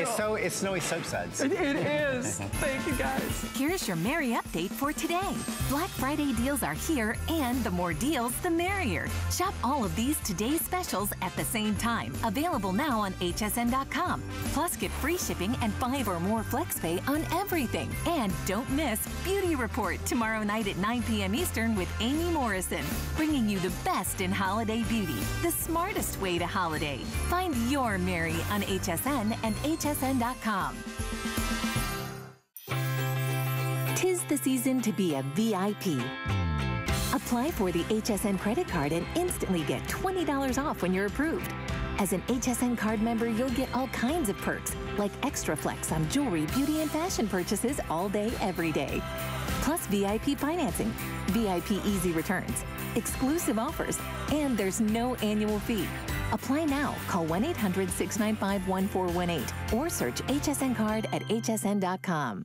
It's so, it's Snowy Soap Suds. It, it is. Thank you, guys. Here's your Merry update for today. Black Friday deals are here, and the more deals, the merrier. Shop all of these today's specials at the same time. Available now on hsn.com. Plus, get free shipping and five or more FlexPay on everything. And don't miss Beauty Report tomorrow night at 9 p.m. Eastern with Amy Morrison, bringing you the best in holiday beauty, the smartest way to holiday. Find your Merry on HSN and hsn.com. Tis the season to be a VIP. Apply for the HSN credit card and instantly get $20 off when you're approved. As an HSN card member, you'll get all kinds of perks, like extra flex on jewelry, beauty, and fashion purchases all day, every day. Plus VIP financing, VIP easy returns, exclusive offers, and there's no annual fee. Apply now. Call 1 800 695 1418 or search HSN card at hsn.com.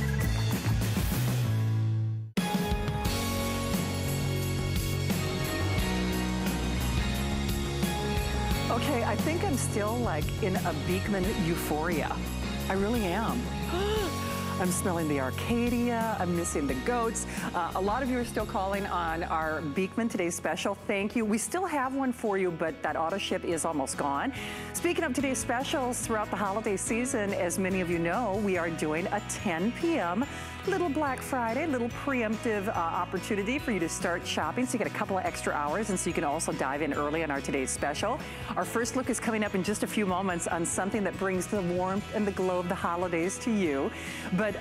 Okay, I think I'm still like in a Beekman euphoria. I really am. I'm smelling the Arcadia. I'm missing the goats. Uh, a lot of you are still calling on our Beekman Today's Special. Thank you. We still have one for you, but that auto ship is almost gone. Speaking of today's specials throughout the holiday season, as many of you know, we are doing a 10 p.m. little Black Friday, little preemptive uh, opportunity for you to start shopping so you get a couple of extra hours and so you can also dive in early on our today's special. Our first look is coming up in just a few moments on something that brings the warmth and the glow of the holidays to you. But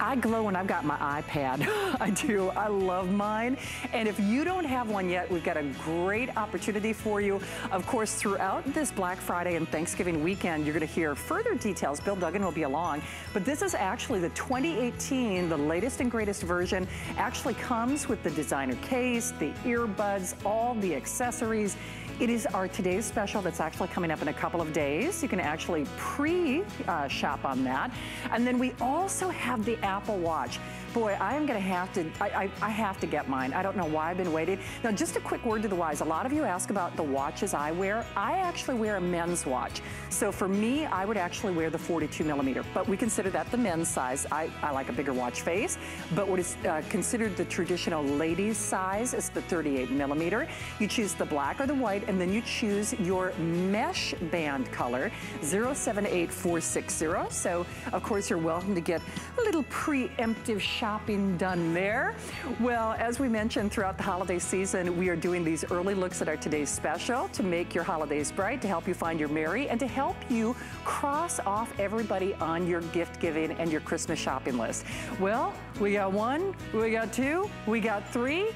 I glow when I've got my iPad. I do. I love mine. And if you don't have one yet, we've got a great opportunity for you. Of course, throughout this Black Friday and Thanksgiving weekend, you're going to hear further details. Bill Duggan will be along. But this is actually the 2018, the latest and greatest version. Actually comes with the designer case, the earbuds, all the accessories. It is our today's special that's actually coming up in a couple of days. You can actually pre-shop uh, on that. And then we also have the Apple Watch. Boy, I am gonna have to, I, I, I, have to get mine. I don't know why I've been waiting. Now, just a quick word to the wise. A lot of you ask about the watches I wear. I actually wear a men's watch. So for me, I would actually wear the 42 millimeter, but we consider that the men's size. I, I like a bigger watch face, but what is uh, considered the traditional ladies size is the 38 millimeter. You choose the black or the white, and then you choose your mesh band color, 078460. So, of course, you're welcome to get a little preemptive shopping done there. Well, as we mentioned throughout the holiday season, we are doing these early looks at our today's special to make your holidays bright, to help you find your merry, and to help you cross off everybody on your gift giving and your Christmas shopping list. Well, we got one, we got two, we got three.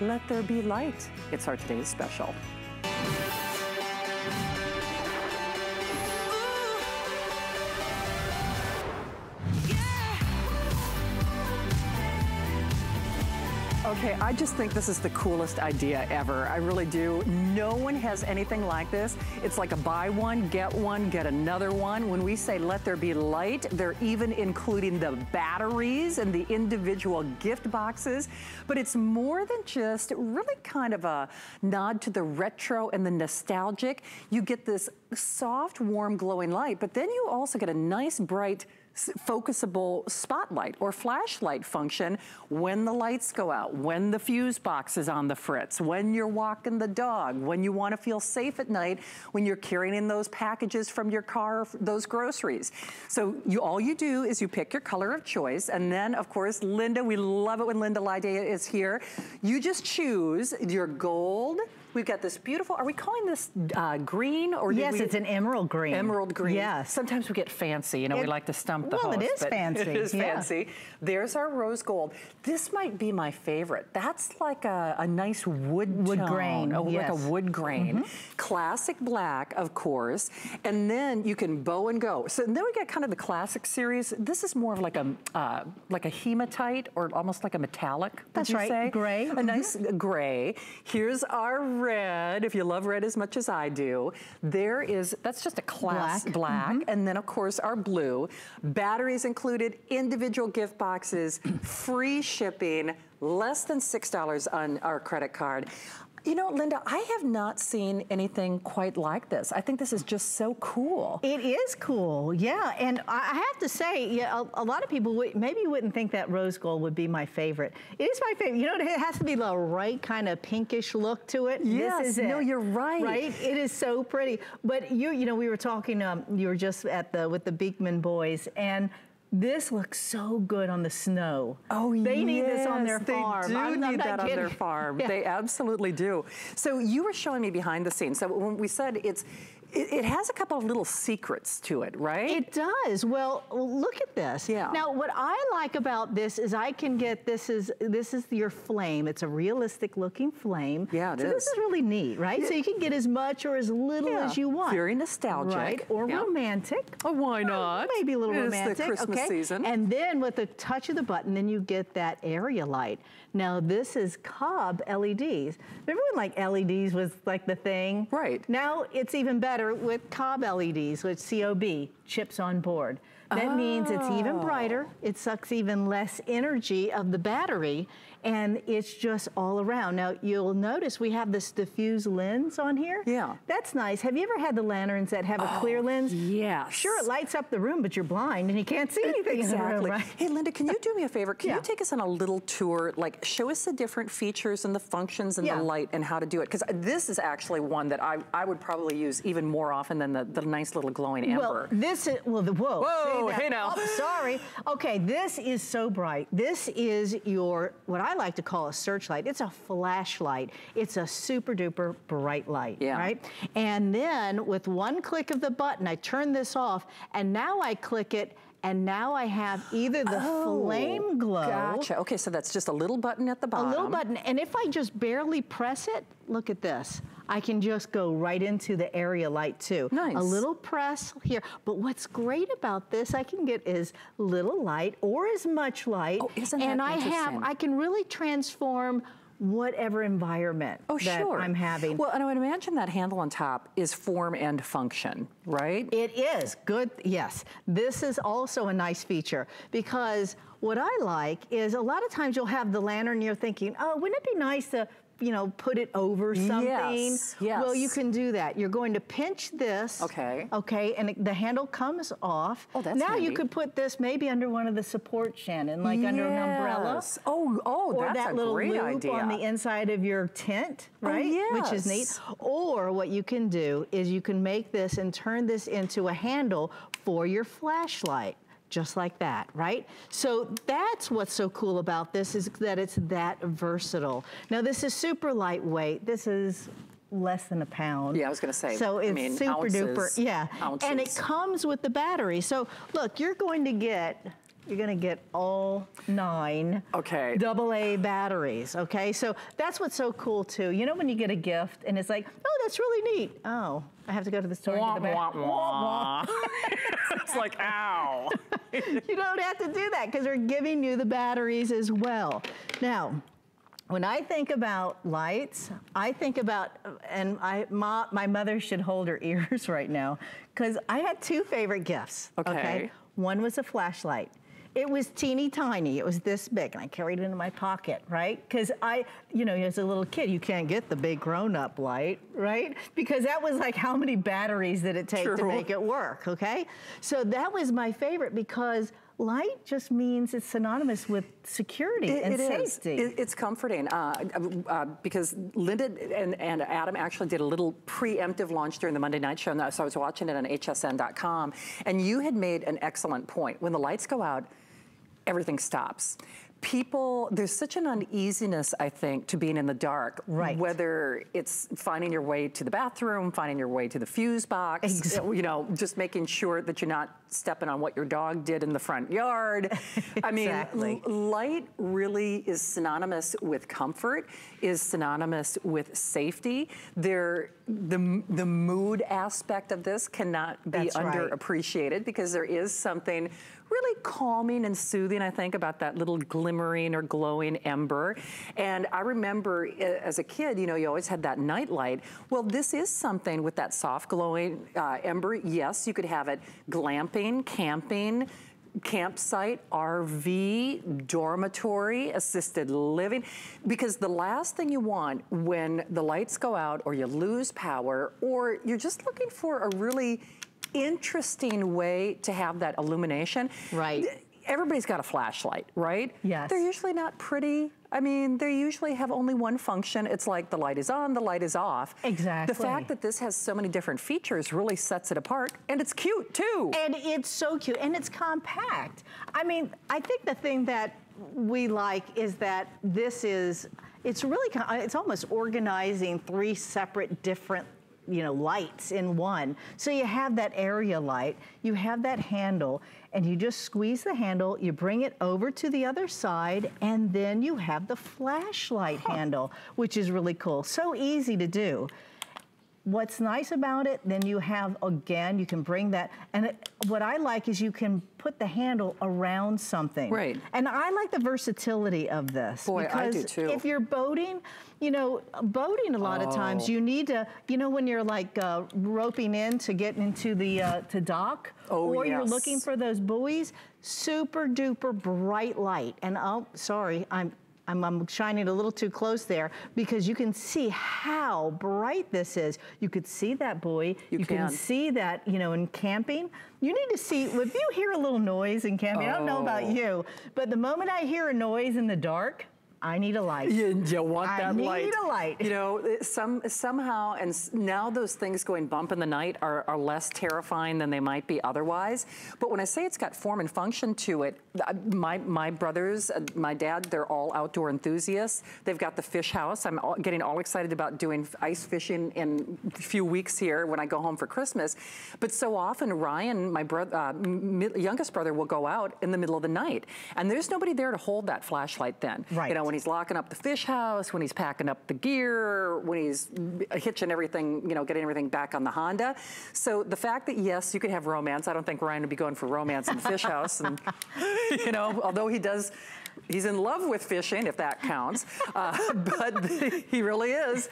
Let there be light. It's our today's special. Okay, I just think this is the coolest idea ever. I really do. No one has anything like this. It's like a buy one, get one, get another one. When we say let there be light, they're even including the batteries and the individual gift boxes. But it's more than just really kind of a nod to the retro and the nostalgic. You get this soft, warm, glowing light, but then you also get a nice, bright, focusable spotlight or flashlight function when the lights go out, when the fuse box is on the fritz, when you're walking the dog, when you want to feel safe at night, when you're carrying in those packages from your car, those groceries. So you all you do is you pick your color of choice, and then of course, Linda, we love it when Linda Lydia is here. You just choose your gold, We've got this beautiful, are we calling this uh, green? or Yes, we, it's an emerald green. Emerald green. Yes. Sometimes we get fancy, you know, it, we like to stump the well, host. Well, it is fancy. It is yeah. fancy. There's our rose gold. This might be my favorite. That's like a, a nice wood Wood tone. grain, oh, yes. Like a wood grain. Mm -hmm. Classic black, of course. And then you can bow and go. So then we get kind of the classic series. This is more of like a uh, like a hematite or almost like a metallic, That's you right, say? gray. A mm -hmm. nice gray. Here's our red, if you love red as much as I do. There is, that's just a class black. black. Mm -hmm. And then of course our blue. Batteries included, individual gift boxes, free shipping, less than $6 on our credit card. You know, Linda, I have not seen anything quite like this. I think this is just so cool. It is cool, yeah. And I have to say, yeah, a, a lot of people would, maybe wouldn't think that rose gold would be my favorite. It is my favorite. You know, it has to be the right kind of pinkish look to it. Yes, this is no, it, you're right. Right? It is so pretty. But you, you know, we were talking, um, you were just at the, with the Beekman boys, and this looks so good on the snow. Oh, They yes, need this on their farm. They do I'm, need I'm that on their farm. Yeah. They absolutely do. So you were showing me behind the scenes. So when we said it's, it, it, has a couple of little secrets to it, right? It does. Well, look at this. Yeah. Now, what I like about this is I can get this is this is your flame. It's a realistic looking flame. Yeah, it so is. this is really neat, right? Yeah. So you can get as much or as little Yeah. as you want. Very nostalgic. Right. Or Yeah. romantic. Oh, why Well, not? Maybe a little It is romantic. the Christmas okay? season. And then with the touch of the button, then you get that area light. Now this is COB LEDs. Remember when like LEDs was like the thing? Right. Now it's even better with COB LEDs, with COB, chips on board. That means it's even Oh. brighter, it sucks even less energy of the battery, and it's just all around. Now you'll notice we have this diffuse lens on here. Yeah. That's nice. Have you ever had the lanterns that have a oh, clear lens? yes. Sure, it lights up the room, but you're blind and you can't see anything in the room, right? Hey, Linda, can you do me a favor? Can Yeah. you take us on a little tour? Like, show us the different features and the functions and Yeah. the light and how to do it. Because this is actually one that I, I would probably use even more often than the, the nice little glowing amber. Well, this is, well, the, whoa. Whoa, hey now. Oh, sorry. Okay, this is so bright. This is your, what I like to call a searchlight. It's a flashlight. It's a super duper bright light, Yeah. right? And then with one click of the button, I turn this off, and now I click it, and now I have either the oh, flame glow. Oh, Gotcha. Okay, so that's just a little button at the bottom. A little button, and if I just barely press it, look at this. I can just go right into the area light too. Nice. A little press here. But what's great about this, I can get as little light or as much light. Oh, isn't and that I have. I can really transform whatever environment Oh, that sure. I'm having. Well, and I would imagine that handle on top is form and function, right? It is good, yes. This is also a nice feature because what I like is a lot of times you'll have the lantern, and you're thinking, oh, wouldn't it be nice to you know, put it over something. Yes, yes. Well, you can do that. You're going to pinch this. Okay. Okay, and it- the handle comes off. Oh, that's Now you could put this maybe under one of the support, Shannon, like under an umbrella. Yes. Oh, oh, Or that's that a little great loop idea. on the inside of your tent, oh, right? Yes. Which is neat. Or what you can do is you can make this and turn this into a handle for your flashlight. Just like that, right? So that's what's so cool about this is that it's that versatile. Now this is super lightweight. This is less than a pound. Yeah, I was gonna say, So I it's mean, super duper, ounces, yeah. And it comes with the battery. So look, you're going to get, you're gonna get all nine Okay. double A batteries, okay? So that's what's so cool too. You know when you get a gift and it's like, oh, that's really neat. Oh, I have to go to the store Wah, and get the battery. wah. it's like, ow. you don't have to do that because they're giving you the batteries as well. Now, when I think about lights, I think about, and I, my, my mother should hold her ears right now, because I had two favorite gifts. Okay. One was a flashlight. It was teeny tiny. It was this big, and I carried it in my pocket, right? Because I, you know, as a little kid, you can't get the big grown-up light, right? Because that was like, how many batteries did it take True. to make it work, okay? So that was my favorite because light just means it's synonymous with security it, and it safety. It, it's comforting uh, uh, because Linda and, and, Adam actually did a little preemptive launch during the Monday night show, and so I was watching it on hsn.com, and you had made an excellent point. When the lights go out, everything stops people, there's such an uneasiness, I think, to being in the dark. Right. Whether it's finding your way to the bathroom, finding your way to the fuse box, eh, exactly. you know, just making sure that you're not stepping on what your dog did in the front yard. exactly. I mean, light really is synonymous with comfort, is synonymous with safety. There, the, the mood aspect of this cannot be That's underappreciated right. because there is something really calming and soothing, I think, about that little glimmering or glowing ember. And I remember as a kid, you know, you always had that night light. Well, this is something with that soft glowing uh, ember. Yes, you could have it glamping, camping, campsite, RV, dormitory, assisted living. Because the last thing you want when the lights go out or you lose power or you're just looking for a really interesting way to have that illumination. Right. Everybody's got a flashlight, right? Yes. They're usually not pretty. I mean, they usually have only one function. It's like the light is on, the light is off. Exactly. The fact that this has so many different features really sets it apart, and it's cute too. And it's so cute, and it's compact. I mean, I think the thing that we like is that this is, it's really, it's almost organizing three separate different you know, lights in one. So you have that area light, you have that handle, and you just squeeze the handle, you bring it over to the other side, and then you have the flashlight handle, which is really cool. So easy to do. What's nice about it, then you have, again, you can bring that, and it, what I like is you can put the handle around something. Right. And I like the versatility of this. Boy, I do too. if you're boating, you know, boating a lot oh. of times, oh. you need to, you know, when you're like uh, roping in to get into the, uh, to dock, oh, or yes. you're looking for those buoys, super duper bright light. And oh, sorry, I'm, I'm, I'm, shining a little too close there because you can see how bright this is. You could see that buoy. You, you can. can. see that, you know, in camping. You need to see, if you hear a little noise in camping, oh. I don't know about oh. you, but the moment I hear a noise in the dark, I need a light. You, you want I that light. I need a light. You know, some somehow, and now those things going bump in the night are, are less terrifying than they might be otherwise. But when I say it's got form and function to it, my my brothers, uh, my dad, they're all outdoor enthusiasts. They've got the fish house. I'm all, getting all excited about doing ice fishing in a few weeks here when I go home for Christmas. But so often, Ryan, my brother, uh, youngest brother, will go out in the middle of the night, and there's nobody there to hold that flashlight. Then, right? You know, when he's locking up the fish house, when he's packing up the gear, when he's hitching everything, you know, getting everything back on the Honda. So the fact that, yes, you could have romance. I don't think Ryan would be going for romance in the fish house. And, you know, although he does he's in love with fishing, if that counts, uh, but he really is.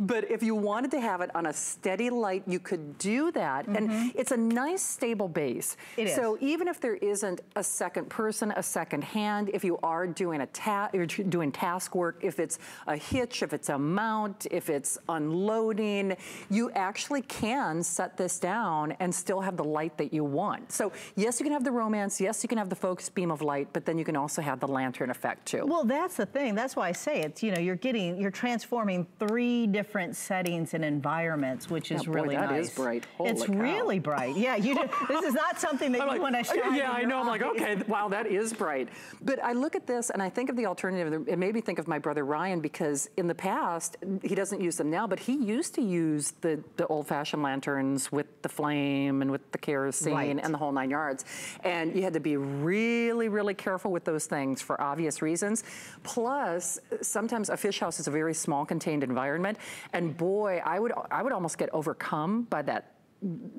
But if you wanted to have it on a steady light, you could do that. Mm -hmm. And mm-hmm. it's a nice, stable base. It so is. even if there isn't a second person, a second hand, if you are doing a ta you're doing task work, if it's a hitch, if it's a mount, if it's unloading, you actually can set this down and still have the light that you want. So yes, you can have the romance, yes, you can have the focus beam of light, but then you can also have the lamp lantern effect too. Well, that's the thing. That's why I say it's, you know, you're getting, you're transforming three different settings and environments, which is oh, boy, really that nice. That is bright. Holy it's cow. really bright. Yeah, you do, this is not something that I'm you like, want to oh, shine Yeah, I know. I'm like, okay, wow, that is bright. But I look at this and I think of the alternative. It made me think of my brother Ryan because in the past, he doesn't use them now, but he used to use the, the old-fashioned lanterns with the flame and with the kerosene right. and the whole nine yards. And you had to be really, really careful with those things for obvious reasons. Plus, sometimes a fish house is a very small contained environment. And boy, I would, I would almost get overcome by that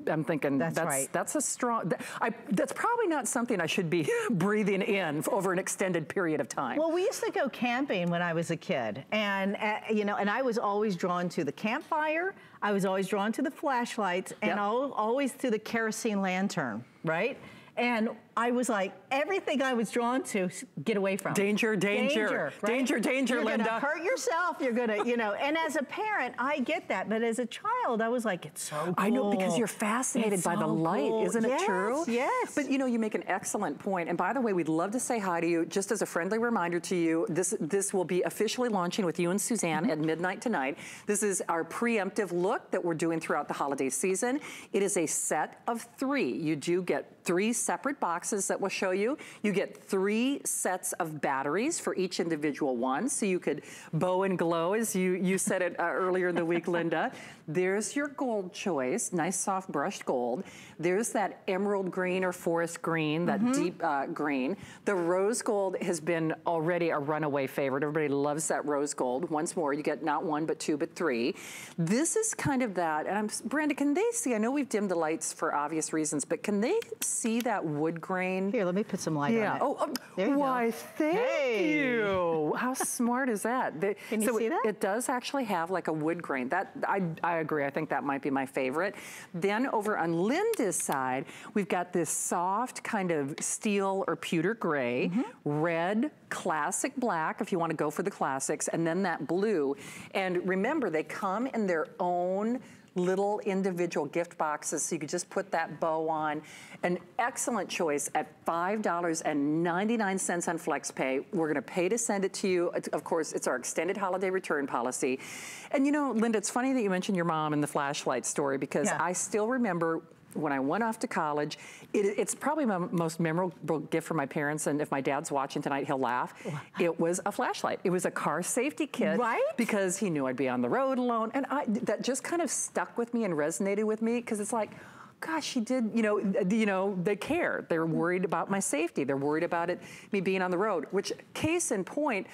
I'm thinking that's, that's, right. that's a strong, I, that's probably not something I should be breathing in over an extended period of time. Well, we used to go camping when I was a kid and, uh, you know, and I was always drawn to the campfire. I was always drawn to the flashlights and yep. always to the kerosene lantern, right? And I was like, everything I was drawn to, get away from. Danger, danger, danger, right? danger, danger, you're Linda. You're gonna hurt yourself. You're gonna, you know. And as a parent, I get that, but as a child, I was like, it's so cool. I know because you're fascinated It's by the light, cool. isn't it true? Yes. But you know, you make an excellent point. And by the way, we'd love to say hi to you. Just as a friendly reminder to you, this this will be officially launching with you and Suzanne Mm-hmm. at midnight tonight. This is our preemptive look that we're doing throughout the holiday season. It is a set of three. You do get three separate boxes that we'll show you. You get three sets of batteries for each individual one, so you could bow and glow, as you, you said it uh, earlier in the week, Linda. There's your gold choice, nice soft brushed gold. There's that emerald green or forest green, that Mm-hmm. deep uh, green. The rose gold has been already a runaway favorite. Everybody loves that rose gold. Once more, you get not one, but two, but three. This is kind of that, and I'm, Brenda, can they see, I know we've dimmed the lights for obvious reasons, but can they see that wood grain? Here, let me put some light Yeah. on it. Oh, There you go. why, thank Hey. you. How smart is that? The- Can you so see it- that? It does actually have like a wood grain. That I, I agree. I think that might be my favorite. Then over on Linda's side, we've got this soft kind of steel or pewter gray, Mm-hmm. red, classic black if you want to go for the classics, and then that blue. And remember, they come in their own little individual gift boxes so you could just put that bow on. An excellent choice at $5.99 on FlexPay. We're gonna pay to send it to you. It's- Of course, it's our extended holiday return policy. And you know, Linda, it's funny that you mentioned your mom and the flashlight story because Yeah. I still remember when I went off to college, it, it's probably my most memorable gift for my parents. And if my dad's watching tonight, he'll laugh. It was a flashlight. It was a car safety kit. Right? Because he knew I'd be on the road alone. And I, that just kind of stuck with me and resonated with me because it's like, gosh, she did, you know, you know, they care. They're worried about my safety. They're worried about it, me being on the road, which case in point,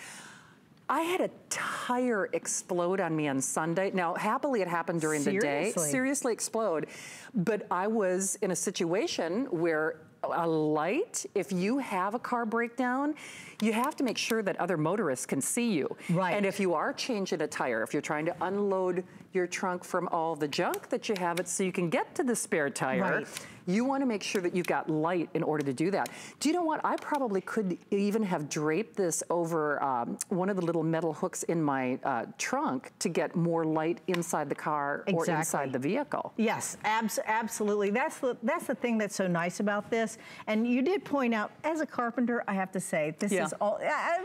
I had a tire explode on me on Sunday. Now, happily, it happened during the day. Seriously? Seriously explode. But I was in a situation where a light, if you have a car breakdown, you have to make sure that other motorists can see you. Right. And if you are changing a tire, if you're trying to unload your trunk from all the junk that you have it so you can get to the spare tire, Right. you want to make sure that you've got light in order to do that. Do you know what? I probably could even have draped this over um, one of the little metal hooks in my uh, trunk to get more light inside the car or inside the vehicle. Yes, abs- absolutely. That's the that's the thing that's so nice about this. And you did point out, as a carpenter, I have to say, this Yeah. is all. I-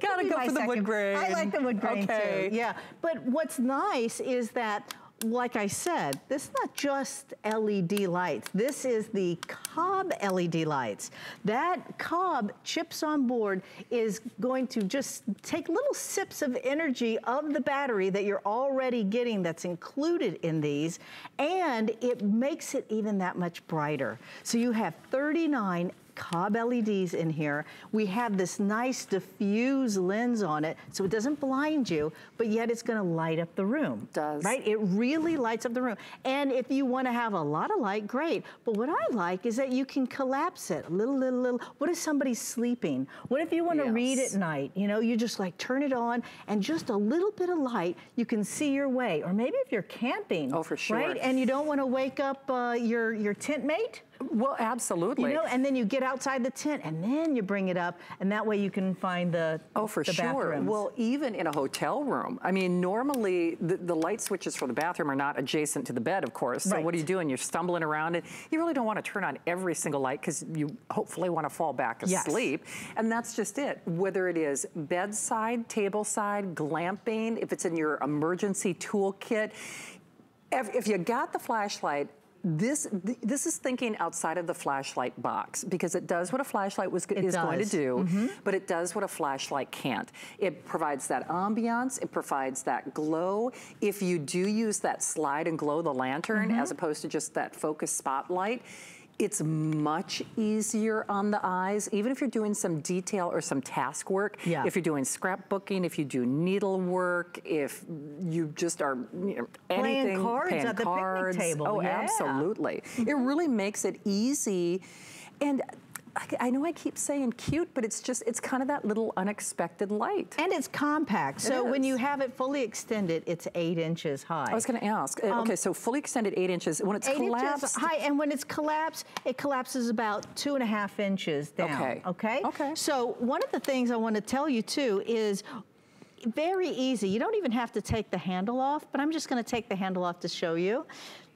Gotta go for the wood grain. I like the wood grain Okay. too. Yeah, but what's nice is that. Like I said, this is not just LED lights. This is the COB LED lights. That COB chips on board is going to just take little sips of energy of the battery that you're already getting that's included in these, and it makes it even that much brighter. So you have 39 COB LEDs in here. We have this nice diffuse lens on it, so it doesn't blind you, but yet it's gonna light up the room. does. Right? It really lights up the room. And if you wanna have a lot of light, great. But what I like is that you can collapse it, a little, little, little. What if somebody's sleeping? What if you wanna read at night? You know, you just like turn it on and just a little bit of light, you can see your way. Or maybe if you're camping. Oh, for sure. Right? And you don't wanna wake up uh, your, your tent mate. Well, absolutely. You know, and then you get outside the tent and then you bring it up, and that way you can find the Oh, for the sure. bathrooms. Well, even in a hotel room. I mean, normally the, the light switches for the bathroom are not adjacent to the bed, of course. So what are you doing? You're stumbling around and you really don't want to turn on every single light because you hopefully want to fall back asleep. Yes. asleep. And that's just it. Whether it is bedside, tableside, glamping, if it's in your emergency toolkit, if, if you got the flashlight, this th- this is thinking outside of the flashlight box because it does what a flashlight was is going to does. do, mm-hmm. but it does what a flashlight can't. It provides that ambiance, it provides that glow. If you do use that slide and glow the lantern mm-hmm. as opposed to just that focus spotlight, it's much easier on the eyes, even if you're doing some detail or some task work. Yeah. If you're doing scrapbooking, if you do needlework, if you just are you know, Playing cards playing at the picnic table, Oh, yeah. absolutely. It really makes it easy. And I, I know I keep saying cute, but it's just, it's kind of that little unexpected light. And it's compact. So when you have it fully extended, it's eight inches high. I was going to ask. uh, okay, so fully extended eight inches. When it's Um, eight collapsed, inches high, and when it's collapsed, it collapses about two and a half inches down. Okay. Okay. Okay. So one of the things I want to tell you too is very easy. You don't even have to take the handle off, but I'm just going to take the handle off to show you.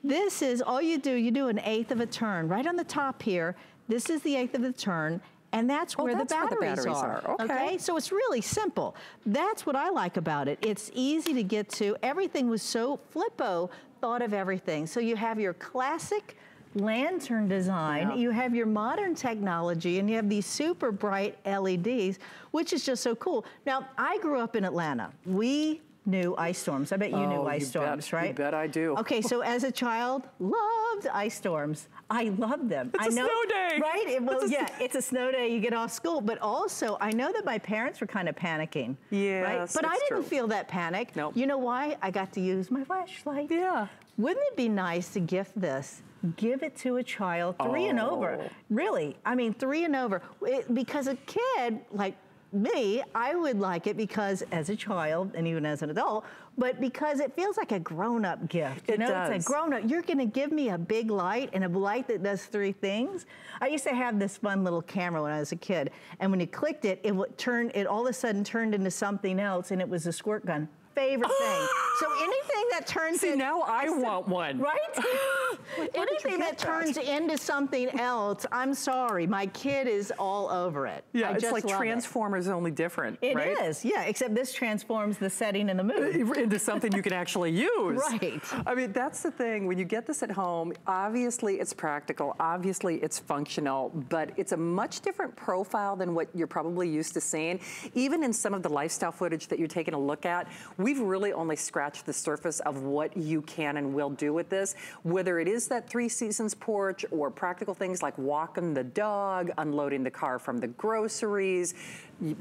This is all you do. You do an eighth of a turn right on the top here. This is the eighth of the turn. And that's Oh, where, that's the where the batteries batteries are. are. Okay. So it's really simple. That's what I like about it. It's easy to get to. Everything was so Flipo thought of everything. So you have your classic lantern design, Yeah. you have your modern technology, and you have these super bright LEDs, which is just so cool. Now, I grew up in Atlanta. We knew ice storms. I bet you knew Oh, ice you storms, bet- right? you bet I do. Okay, so as a child, loved ice storms. I love them. It's I a know, snow day. Right? It, well, It's yeah, it's a snow day. You get off school, but also I know that my parents were kind of panicking. Yeah, right? But I didn't true. feel that panic. Nope. You know why? I got to use my flashlight. Yeah. Wouldn't it be nice to gift this? Give it to a child, three and over. Oh. Really, I mean, three and over. It- because a kid like me, I would like it because as a child and even as an adult, but because it feels like a grown-up gift. You It know, does. it's a grown-up. You're going to give me a big light and a light that does three things. I used to have this fun little camera when I was a kid, and when you clicked it, it would turn. It all of a sudden turned into something else, and it was a squirt gun. Favorite thing. So anything that turns See, in- now I want one. Right? Anything that that? turns into something else, I'm sorry, my kid is all over it. Yeah, I it's like Transformers, only different, It right? is, yeah, except this transforms the setting and the mood. Uh, into something you can actually use. Right. I mean, that's the thing. When you get this at home, obviously it's practical, obviously it's functional, but it's a much different profile than what you're probably used to seeing. Even in some of the lifestyle footage that you're taking a look at, we've really only scratched the surface of what you can and will do with this. Whether it is that three seasons porch or practical things like walking the dog, unloading the car from the groceries,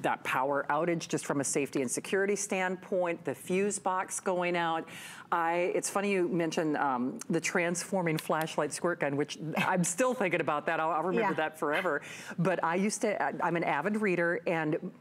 that power outage just from a safety and security standpoint, the fuse box going out. I, it's funny you mentioned um, the transforming flashlight squirt gun, which I'm still thinking about that. I'll, I'll remember Yeah. that forever. But I used to, I'm an avid reader, and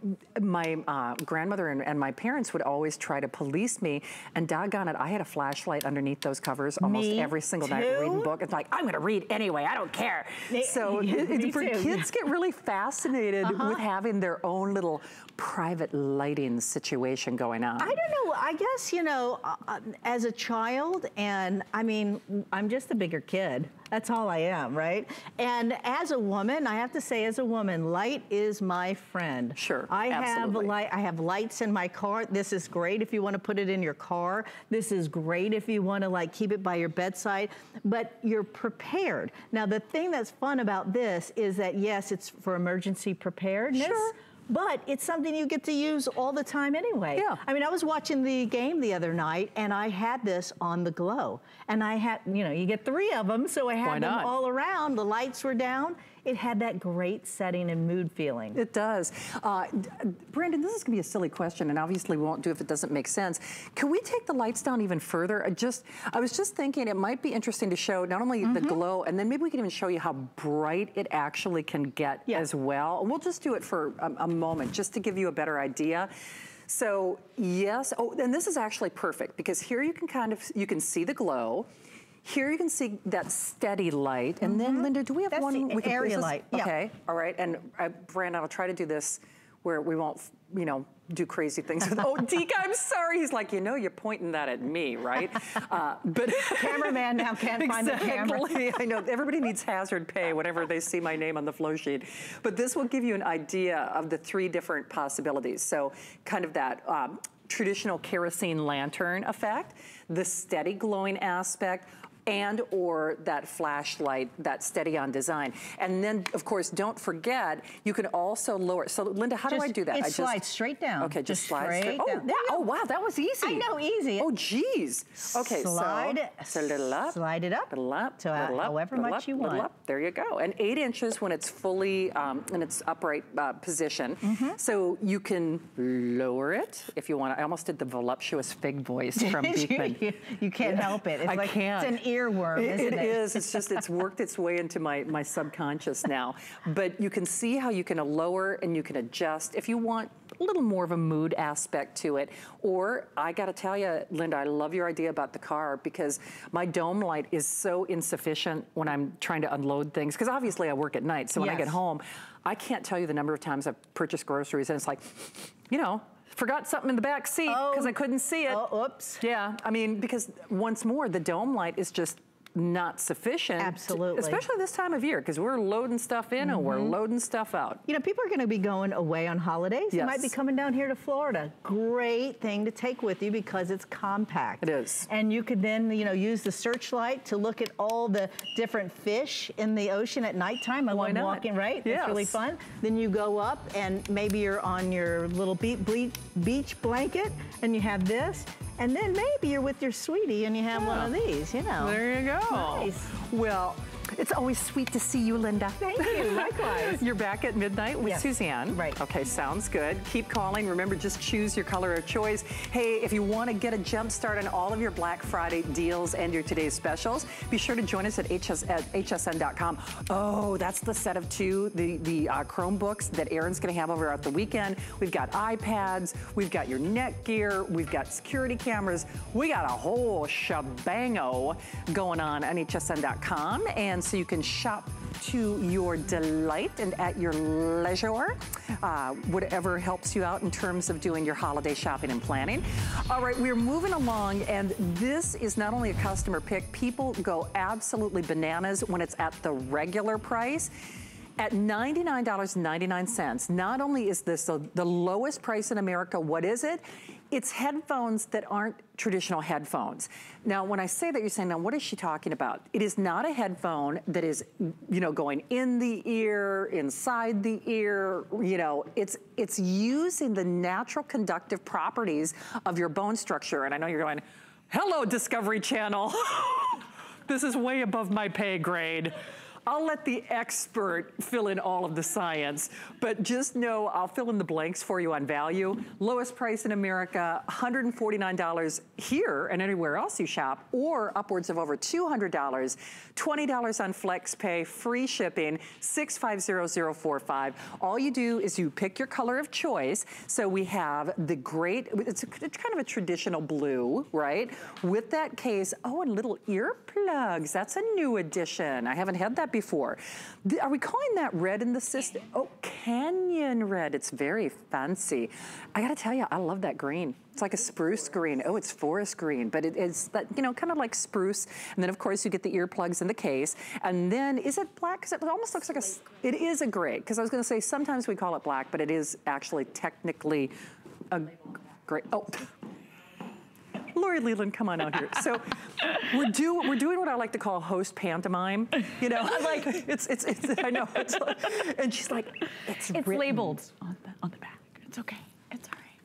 my uh, grandmother and, and my parents would always try to police me. And doggone it, I had a flashlight underneath those covers almost Me every single night too. reading book. It's like, I'm going to read anyway. I don't care. Me- So yeah, it- for too. kids get really fascinated Uh-huh. with having their own little private lighting situation going on. I don't know. I guess, you know, uh, uh, as a child, and I mean, I'm just a bigger kid. That's all I am, right? And as a woman, I have to say, as a woman, light is my friend. Sure, I have light. I have lights in my car. This is great if you want to put it in your car. This is great if you want to like keep it by your bedside. But you're prepared. Now, the thing that's fun about this is that yes, it's for emergency preparedness. Sure. But it's something you get to use all the time anyway. Yeah. I mean, I was watching the game the other night and I had this on the glow. And I had, you know, you get three of them, so I had them all around. The lights were down. It had that great setting and mood feeling. It does. Uh, Brandon, this is going to be a silly question, and obviously we won't do if it doesn't make sense. Can we take the lights down even further? I just, I was just thinking it might be interesting to show not only Mm-hmm. the glow, and then maybe we can even show you how bright it actually can get Yeah. as well. And we'll just do it for a, a moment, just to give you a better idea. So yes, oh, and this is actually perfect because here you can kind of, you can see the glow. Here you can see that steady light. And then, Linda, do we have Mm-hmm. That's one? the we can area light, yeah. Okay, all right. And uh, Brandon, I'll try to do this where we won't, you know, do crazy things with, oh, Deke, I'm sorry. He's like, you know, you're pointing that at me, right? Uh, but Cameraman now can't find the camera. I know everybody needs hazard pay whenever they see my name on the flow sheet. But this will give you an idea of the three different possibilities. So kind of that um, traditional kerosene lantern effect, the steady glowing aspect, and or that flashlight, that steady on design. And then, of course, don't forget, you can also lower. So, Linda, how do I do that? it I just, slides straight down. Okay, just, Just slide straight Oh, down. There wow, oh, wow, that was easy. I know, easy. Oh, geez. Okay, Slide, so, so little up, slide it up little up, to, little up, however little much up, you little want. up. There you go. And eight inches when it's fully um, in its upright uh, position. Mm-hmm. So you can lower it if you want. I almost did the voluptuous fig voice from Beekman. you, you can't help it. It's I like can't. it's an earworm, It, isn't it it? is. It's just it's worked its way into my my subconscious now. But you can see how you can lower and you can adjust if you want a little more of a mood aspect to it. Or I got to tell you, Linda, I love your idea about the car because my dome light is so insufficient when I'm trying to unload things. Because obviously I work at night, so when I get home, I can't tell you the number of times I've purchased groceries and it's like, you know. Forgot something in the back seat because Oh. I couldn't see it. Oh, oops. Yeah, I mean, because once more, the dome light is just not sufficient. Absolutely. Especially this time of year, because we're loading stuff in and we're Mm-hmm. loading stuff out. You know, people are going to be going away on holidays. They might be coming down here to Florida. Great thing to take with you because it's compact. It is. And you could then, you know, use the searchlight to look at all the different fish in the ocean at nighttime. I love walking, right? It's really fun. Then you go up and maybe you're on your little beach blanket and you have this. And then maybe you're with your sweetie and you have one of these, you know. There you go. Nice. Well, it's always sweet to see you, Linda. Thank you, likewise. You're back at midnight with Yes, Suzanne. right. Okay, sounds good. Keep calling. Remember, just choose your color of choice. Hey, if you want to get a jump start on all of your Black Friday deals and your today's specials, be sure to join us at, HS, at hsn.com. Oh, that's the set of two, the, the uh, Chromebooks that Aaron's going to have over at the weekend. We've got iPads, we've got your Netgear, we've got security cameras. We got a whole shebango going on on hsn.com. And so you can shop to your delight and at your leisure, uh, whatever helps you out in terms of doing your holiday shopping and planning. All right, we're moving along, and this is not only a customer pick, people go absolutely bananas when it's at the regular price. At $99.99, not only is this the, the lowest price in America, what is it? It's headphones that aren't traditional headphones. Now, when I say that, you're saying, now what is she talking about? It is not a headphone that is, you know, going in the ear, inside the ear, you know, it's, it's using the natural conductive properties of your bone structure. And I know you're going, hello, Discovery Channel. this is way above my pay grade. I'll let the expert fill in all of the science, but just know I'll fill in the blanks for you on value. Lowest price in America, $149 here and anywhere else you shop, or upwards of over $200. $20 on flex pay, free shipping, 650045. All you do is you pick your color of choice. So we have the great, it's, a, it's kind of a traditional blue, right? With that case, oh, and little earplugs. That's a new addition. I haven't had that before. Th- Are we calling that red in the system? Oh, Canyon red. It's very fancy. I gotta tell you, I love that green. It's like a spruce green. Oh, it's forest green, but it is that, you know, kind of like spruce. And then of course you get the earplugs in the case. And then is it black? Because it almost looks like a, it is a gray. Because I was gonna say sometimes we call it black, but it is actually technically a gray. Oh. Lori Leland, come on out here. So we're do we're doing what I like to call host pantomime. You know, like it's it's, it's I know. It's like, and she's like, it's, It's labeled on the, on the back. It's okay. It's all right.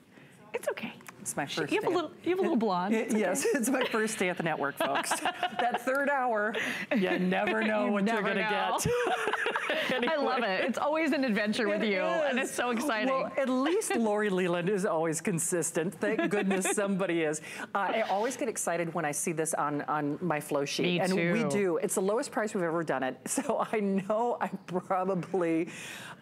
It's okay. It's my first. You have a day. little, you have a little blonde. Y- Yes, it's my first day at the network, folks. that third hour, you never know You what you're gonna know. get. I love it. It's always an adventure with It you, and it's so exciting. Well, at least Lori Leland is always consistent. Thank goodness somebody is. Uh, I always get excited when I see this on, on my flow sheet. Me and we do. It's the lowest price we've ever done it. So I know I probably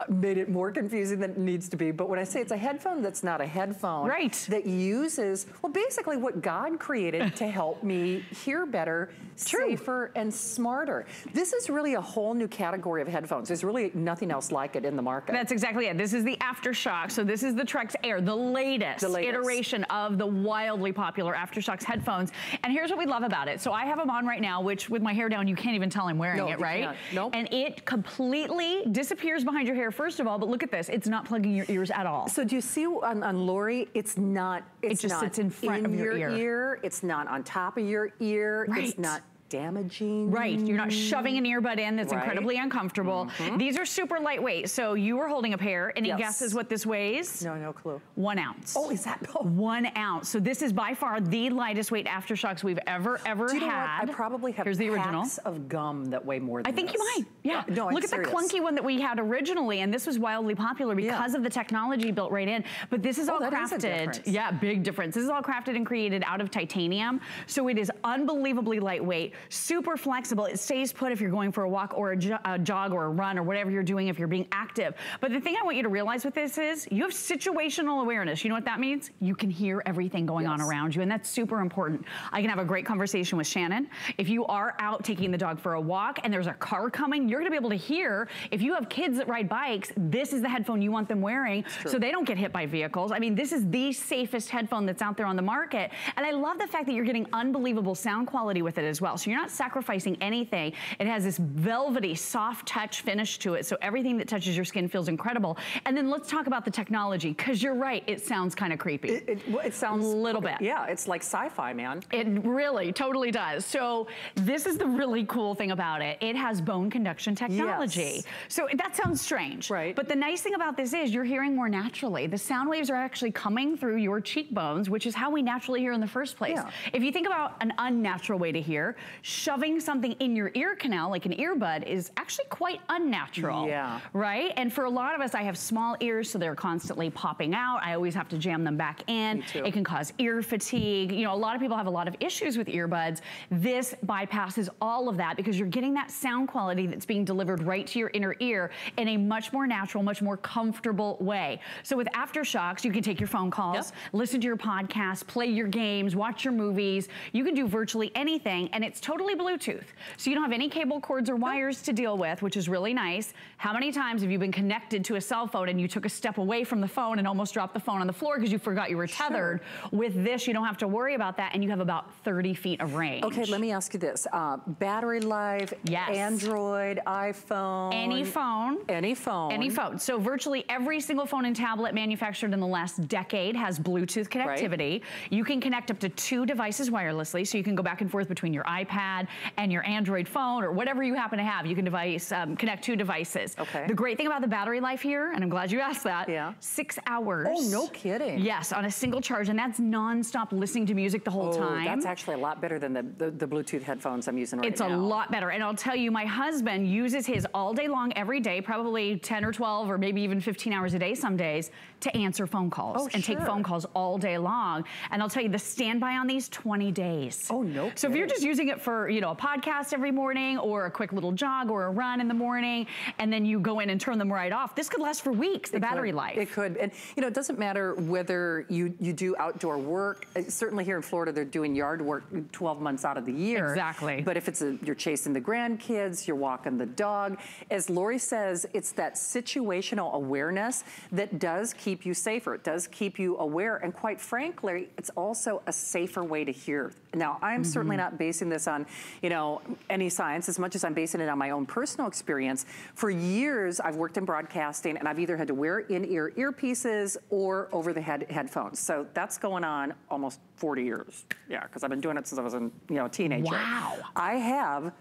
made it more confusing than it needs to be. But when I say it's a headphone that's not a headphone, Right. that uses, well, basically what God created to help me hear better, safer, and smarter. This is really a whole new category of headphones. There's really nothing else like it in the market. That's exactly it. This is the Aftershock. So this is the Trekz Air, the latest, The latest. iteration of the wildly popular AfterShokz headphones. And here's what we love about it. So I have them on right now, which with my hair down, you can't even tell I'm wearing No, it, right? can't. Nope. And it completely disappears behind your hair, first of all, but look at this. It's not plugging your ears at all. So do you see on, on Lori? It's not. It's just not sits in front of your ear. It's not on top of your ear. Right. It's not damaging. Right, you're not shoving an earbud in that's Right. Incredibly uncomfortable. Mm-hmm. These are super lightweight. So you were holding a pair. Any Yes. guesses what this weighs? No, no clue. One ounce. Oh, is that? Oh. One ounce. So this is by far the lightest weight AfterShokz we've ever, ever Do you know had. what? I probably have Here's the original. of gum that weigh more than I think you might. Yeah. No, I'm Look at serious. the clunky one that we had originally, and this was wildly popular Yeah. because of the technology built right in. But this is Oh, all is crafted. difference. yeah, big difference. This is all crafted and created out of titanium. So it is unbelievably lightweight, super flexible. It stays put if you're going for a walk or a, jo a jog or a run or whatever you're doing if you're being active. But the thing I want you to realize with this is you have situational awareness. You know what that means? You can hear everything going yes. on around you and that's super important. I can have a great conversation with Shannon. If you are out taking the dog for a walk and there's a car coming, you're gonna be able to hear, if you have kids that ride bikes, this is the headphone you want them wearing so they don't get hit by vehicles. I mean, this is the safest headphone that's out there on the market. And I love the fact that you're getting unbelievable sound quality with it as well. So you're not sacrificing anything. It has this velvety, soft touch finish to it. So everything that touches your skin feels incredible. And then let's talk about the technology, because you're right, it sounds kind of creepy. It, it, it sounds... A little bit. Yeah, it's like sci-fi, man. It really, totally does. So this is the really cool thing about it. It has bone conduction technology. Yes. So that sounds strange. Right. But the nice thing about this is you're hearing more naturally. The sound waves are actually coming through your cheekbones, which is how we naturally hear in the first place. Yeah. If you think about an unnatural way to hear, shoving something in your ear canal, like an earbud, is actually quite unnatural. Yeah. Right? And for a lot of us, I have small ears, so they're constantly popping out. I always have to jam them back in. It can cause ear fatigue. You know, a lot of people have a lot of issues with earbuds. This bypasses all of that because you're getting that sound quality that's being delivered right to your inner ear in a much more natural, much more comfortable way. So with AfterShokz, you can take your phone calls, yep. listen to your podcast, play your games, watch your movies. You can do virtually anything and it's totally Bluetooth. So you don't have any cable cords or wires to deal with, which is really nice. How many times have you been connected to a cell phone and you took a step away from the phone and almost dropped the phone on the floor because you forgot you were tethered? Sure. With this, you don't have to worry about that and you have about 30 feet of range. Okay, let me ask you this. Uh, battery life, yes. Android, iPhone. Any phone. Any phone. Any phone. So virtually every single phone and tablet manufactured in the last decade has Bluetooth connectivity. Right. You can connect up to two devices wirelessly, so you can go back and forth between your iPad and your Android phone or whatever you happen to have. You can device um, connect two devices. Okay. The great thing about the battery life here, and I'm glad you asked that, yeah. six hours. Oh, no kidding. Yes, on a single charge, and that's nonstop listening to music the whole oh, time. that's actually a lot better than the, the, the Bluetooth headphones I'm using right it's now. It's a lot better, and I'll tell you, my husband uses his all day long, every day, probably 10 or 12 or maybe even 15 hours a day some days, to answer phone calls oh, and sure. take phone calls all day long. And I'll tell you, the standby on these, 20 days. Oh, no So if you're just using it for, you know, a podcast every morning or a quick little jog or a run in the morning, and then you go in and turn them right off, this could last for weeks, the it battery could. life. It could. And, you know, it doesn't matter whether you, you do outdoor work. Uh, certainly here in Florida, they're doing yard work 12 months out of the year. Exactly. But if it's a, you're chasing the grandkids, you're walking the dog, as Lori says, it's that situational awareness that does keep you safer. It does keep you aware. And quite frankly, it's also a safer way to hear. Now, I'm mm -hmm. certainly not basing this on, you know, any science as much as I'm basing it on my own personal experience. For years, I've worked in broadcasting and I've either had to wear in-ear earpieces or over-the-head headphones. So that's going on almost 40 years. Yeah, because I've been doing it since I was a you know, teenager. Wow. I have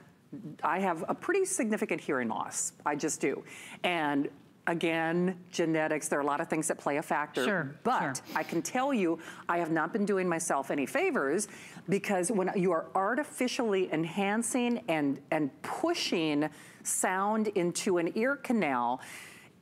I have a pretty significant hearing loss. I just do. And again, genetics, there are a lot of things that play a factor. Sure, but sure. I can tell you, I have not been doing myself any favors because when you are artificially enhancing and, and pushing sound into an ear canal,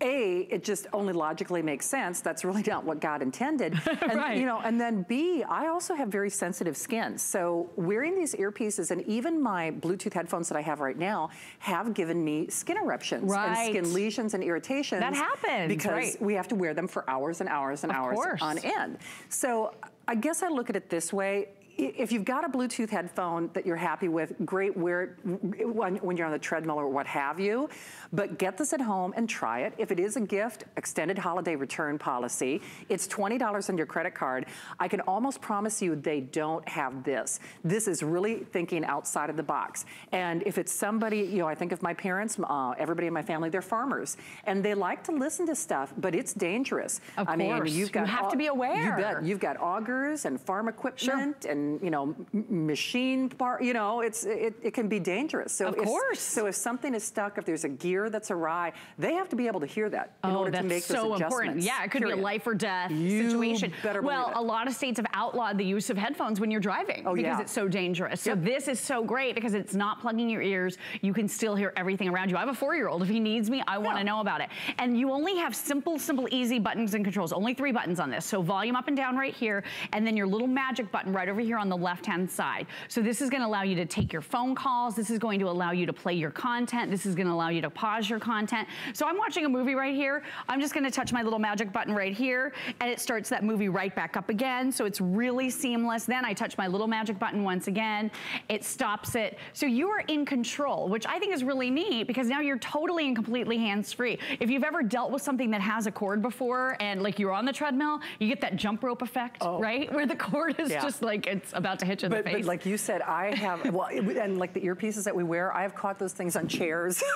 a, it just only logically makes sense. That's really not what God intended. And, right. You know, and then B, I also have very sensitive skin. So wearing these earpieces and even my Bluetooth headphones that I have right now have given me skin eruptions right. and skin lesions and irritations. That happens, Because right. we have to wear them for hours and hours and of hours course. on end. So I guess I look at it this way if you've got a Bluetooth headphone that you're happy with, great wear it when, when, you're on the treadmill or what have you, but get this at home and try it. If it is a gift, extended holiday return policy, it's $20 on your credit card. I can almost promise you they don't have this. This is really thinking outside of the box. And if it's somebody, you know, I think of my parents, uh, everybody in my family, they're farmers, and they like to listen to stuff, but it's dangerous. Of I course. mean, you've got you have to be aware. You bet. You've got augers and farm equipment sure. and you know, machine part, you know, it's, it, it can be dangerous. So of if, course. So if something is stuck, if there's a gear that's awry, they have to be able to hear that in oh, order to make so those adjustments. important. Yeah, it could period. be a life or death you situation. Better well, a lot of states have outlawed the use of headphones when you're driving oh, because yeah. it's so dangerous. So yep. this is so great because it's not plugging your ears. You can still hear everything around you. I have a four-year-old. If he needs me, I want to know about it. And you only have simple, simple, easy buttons and controls. Only three buttons on this. So volume up and down right here, and then your little magic button right over here here on the left-hand side. So this is gonna allow you to take your phone calls. This is going to allow you to play your content. This is gonna allow you to pause your content. So I'm watching a movie right here. I'm just gonna touch my little magic button right here and it starts that movie right back up again. So it's really seamless. Then I touch my little magic button once again. It stops it. So you are in control, which I think is really neat because now you're totally and completely hands-free. If you've ever dealt with something that has a cord before and like you're on the treadmill, you get that jump rope effect, oh. right? Where the cord is yeah. just like, it's about to hit you in but, the face. But like you said, I have, well, and like the earpieces that we wear, I have caught those things on chairs.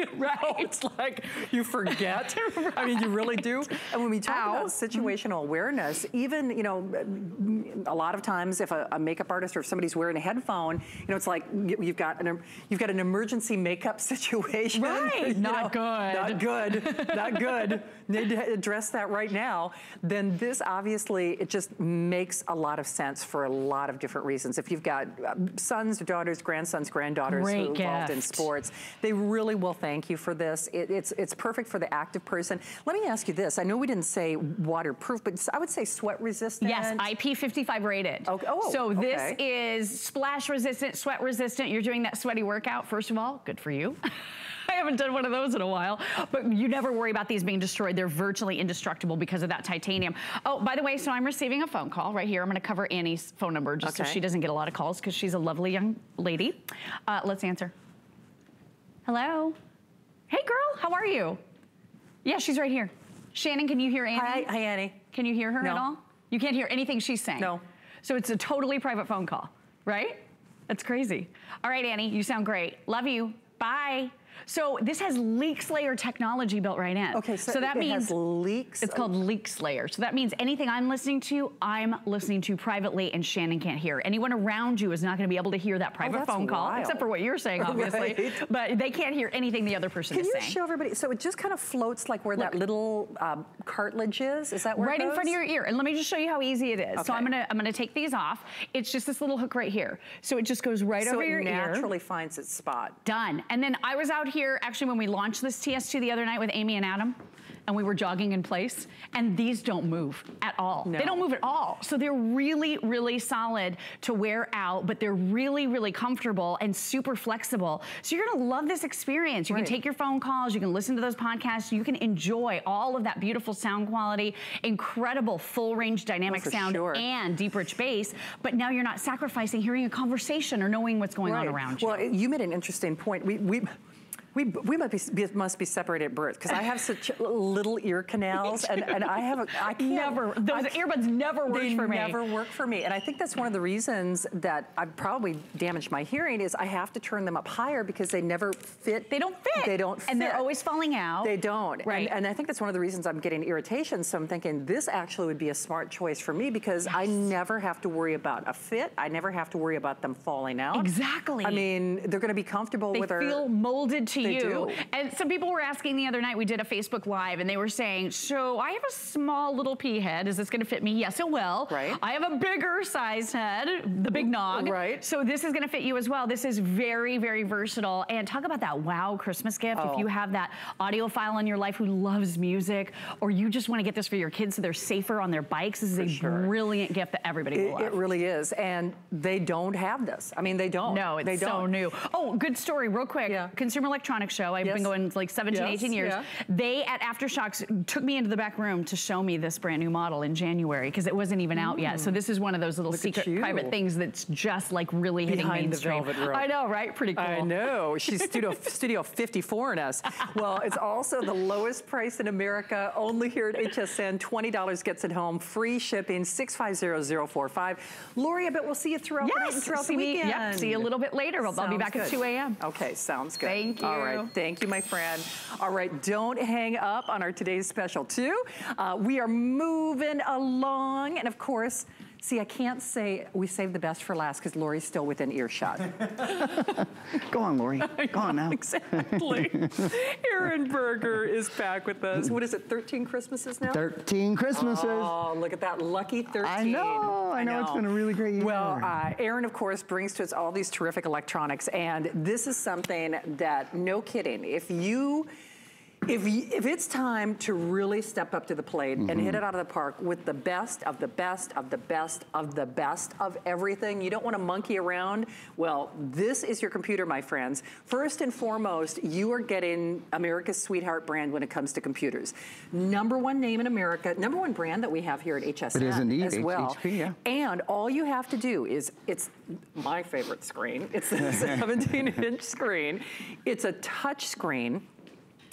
right. it's like you forget. right. I mean, you really do. And when we talk Ow. about situational mm-hmm. awareness, even, you know, a lot of times if a, a, makeup artist or if somebody's wearing a headphone, you know, it's like you've got an, you've got an emergency makeup situation. Right. Not know, good. Not good. not good. Need to address that right now. Then this obviously, it just makes a lot of sense for a lot of different reasons. If you've got uh, sons, daughters, grandsons, granddaughters Great who are involved in sports, they really will thank you for this. It, it's, it's perfect for the active person. Let me ask you this. I know we didn't say waterproof, but I would say sweat resistant. Yes, IP55 rated. Okay. Oh, so this okay. is splash resistant, sweat resistant. You're doing that sweaty workout. First of all, good for you. I haven't done one of those in a while, but you never worry about these being destroyed. They're virtually indestructible because of that titanium. Oh, by the way, so I'm receiving a phone call right here. I'm gonna cover Annie's phone number just okay. so she doesn't get a lot of calls because she's a lovely young lady. Uh, let's answer. Hello? Hey girl, how are you? Yeah, she's right here. Shannon, can you hear Annie? Hi, hi Annie. Can you hear her no. at all? You can't hear anything she's saying? No. So it's a totally private phone call, right? That's crazy. All right, Annie, you sound great. Love you. Bye. So this has LeakSlayer technology built right in. Okay, so, so that means leaks. It's called LeakSlayer. So that means anything I'm listening to, I'm listening to privately and Shannon can't hear. Anyone around you is not gonna be able to hear that private oh, phone call, wild. except for what you're saying, obviously. right. But they can't hear anything the other person Can is saying. Can you show everybody? So it just kind of floats like where Look. that little um, cartilage is? Is that where Right in front of your ear. And let me just show you how easy it is. Okay. So I'm gonna I'm gonna take these off. It's just this little hook right here. So it just goes right so over your ear. So it naturally finds its spot. Done. And then I was out here, actually when we launched this TS2 the other night with Amy and Adam and we were jogging in place and these don't move at all. No. They don't move at all. So they're really, really solid to wear out, but they're really, really comfortable and super flexible. So you're gonna love this experience. You right. can take your phone calls, you can listen to those podcasts, you can enjoy all of that beautiful sound quality, incredible full range dynamic oh, sound sure. and deep rich bass, but now you're not sacrificing hearing a conversation or knowing what's going right. on around you. Well, you made an interesting point. We, we we, we must be, must be separated at birth because I have such little ear canals and, and I have a, I can't. Never, those I, earbuds never work for me. They never work for me. And I think that's one of the reasons that I've probably damaged my hearing is I have to turn them up higher because they never fit. They don't fit. They don't fit. And they're always falling out. They don't. Right. And, and I think that's one of the reasons I'm getting irritation. So I'm thinking this actually would be a smart choice for me because yes. I never have to worry about a fit. I never have to worry about them falling out. Exactly. I mean, they're going to be comfortable they with our... They feel molded to you. Do. And some people were asking the other night, we did a Facebook Live, and they were saying, so I have a small little pea head. Is this gonna fit me? Yes, it will. Right. I have a bigger size head, the big nog. Right. So this is gonna fit you as well. This is very, very versatile. And talk about that wow Christmas gift. Oh. If you oh. have that audiophile in your life who loves music, or you just wanna get this for your kids so they're safer on their bikes, this is for a sure. brilliant gift that everybody it, will love. It really is. And they don't have this. I mean, they don't. No, it's they don't. new. Oh, good story, real quick. Yeah. Consumer Electronics Show. I've yes. been going like 17, yes, 18 years. Yeah. They at AfterShokz took me into the back room to show me this brand new model in January because it wasn't even out yet. So mm. this is one of those little Look secret private things that's just like really hitting Behind mainstream. The velvet rope. I know, right? Pretty cool. I know. She's studio, studio 54 in us. Well, it's also the lowest price in America, only here at HSN. $20 gets it home, free shipping, 650045. Lori, I bet we'll see you throughout yes, the night and throughout see the weekend. Me, yep, see you a little bit later. I'll, I'll be back good. at 2 a.m. Okay, sounds good. Thank you. All right, thank you, my friend. All right, don't hang up on our today's special too. Uh, we are moving along, and of course, See, I can't say we saved the best for last because Lori's still within earshot. Go on, Lori. Go on now. exactly. Aaron Berger is back with us. What is it, 13 Christmases now? 13 Christmases. Oh, look at that. Lucky 13. I know. I, I know. know. It's been a really great year. Well, uh, Aaron, of course, brings to us all these terrific electronics. And this is something that, no kidding, if you If, if it's time to really step up to the plate and hit mm-hmm. it out of the park with the best of the best of the best of the best of everything, you don't want to monkey around. Well, this is your computer, my friends. First and foremost, you are getting America's sweetheart brand when it comes to computers. Number one name in America, number one brand that we have here at HSN It is indeed, as well. HP, yeah. And all you have to do is, it's my favorite screen. It's the 17 inch screen. It's a touch screen.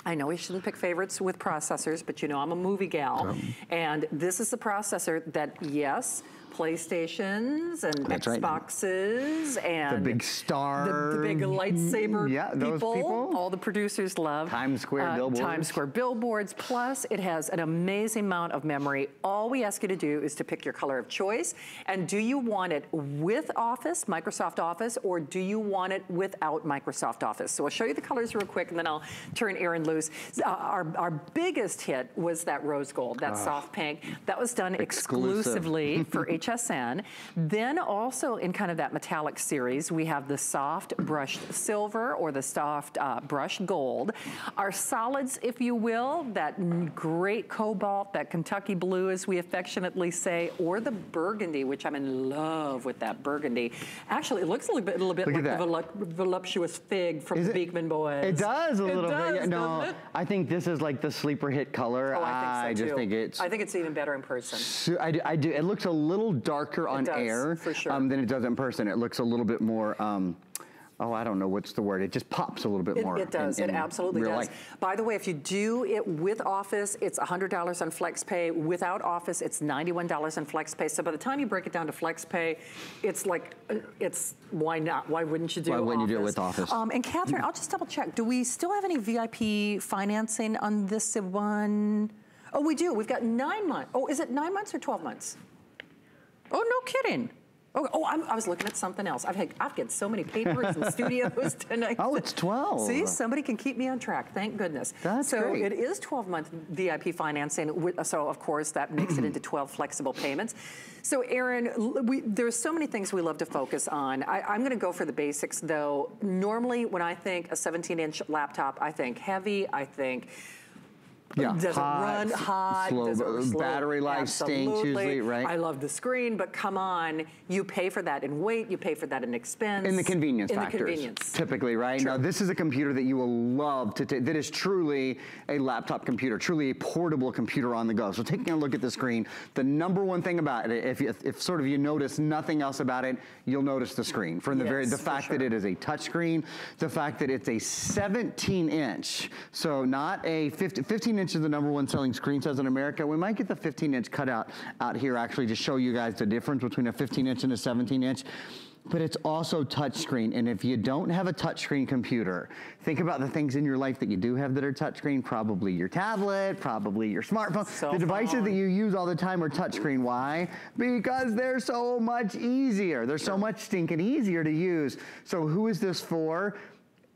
I know we shouldn't pick favorites with processors, but you know I'm a movie gal. Um. And this is the processor that, yes, PlayStations and That's right. Xboxes and The big the, star. the big lightsaber Yeah, those people. all the producers love. Times Square Uh, billboards. Times Square billboards. Plus, it has an amazing amount of memory. All we ask you to do is to pick your color of choice. And do you want it with Office, Microsoft Office, or do you want it without Microsoft Office? So I'll show you the colors real quick, and then I'll turn Aaron loose. Uh, our, our biggest hit was that rose gold, that soft pink. That was done Exclusive. exclusively for HSN. Then also in kind of that metallic series, we have the soft brushed silver or the soft uh, brushed gold. Our solids, if you will, that great cobalt, that Kentucky blue, as we affectionately say, or the burgundy, which I'm in love with that burgundy. Actually, it looks a little bit, a little bit Look like the volu- voluptuous fig from Is the it- Beekman Boys. It does a It little does, bit. Yeah, no. I think this is like the sleeper hit color. Oh, I think so just too. think it's. I think it's even better in person. So I do, I do. It looks a little darker on does, air for sure. um, than it does in person. It looks a little bit more. Um, oh, I don't know what's the word. It just pops a little bit It, more. it does. in- it in absolutely does. life. By the way, if you do it with Office, it's $100 on FlexPay. Without Office, it's $91 on FlexPay. So by the time you break it down to FlexPay, it's like, uh, it's why not? Why wouldn't you do Why wouldn't you do it with Office? Um, and Catherine, I'll just double check. Do we still have any VIP financing on this one? Oh, we do. We've got nine months. Oh, is it nine months or 12 months? Oh, no kidding. Oh, oh I'm, I was looking at something else. I've had, I've got so many papers and studios tonight. Oh, it's 12. See, somebody can keep me on track. Thank goodness. That's so great. it is 12-month VIP financing. So of course that makes it into 12 flexible payments. So Aaron, we, there's so many things we love to focus on. I, I'm going to go for the basics though. Normally, when I think a 17-inch laptop, I think heavy. I think Yeah, does hot, it run hot? slow- Does it slow? battery life stinks usually, right? I love the screen, but come on, you pay for that in weight, you pay for that in expense. In the convenience in factors, the convenience. typically, right? Now, this is a computer that you will love to take. That is truly a laptop computer, truly a portable computer on the go. So, taking a look at the screen, the number one thing about it, if, if, if sort of you notice nothing else about it, you'll notice the screen. From the very the fact that it is a touchscreen, the fact that it's a 17 inch, so not a 50, 15 inch is the number one selling screen size in America. We might get the 15 inch cutout out here actually to show you guys the difference between a 15 inch and a 17 inch. But it's also touchscreen, and if you don't have a touchscreen computer, think about the things in your life that you do have that are touchscreen. Probably your tablet, probably your smartphone. The devices that you use all the time are touchscreen. Why? Because they're so much easier. They're so much stinking easier to use. So who is this for?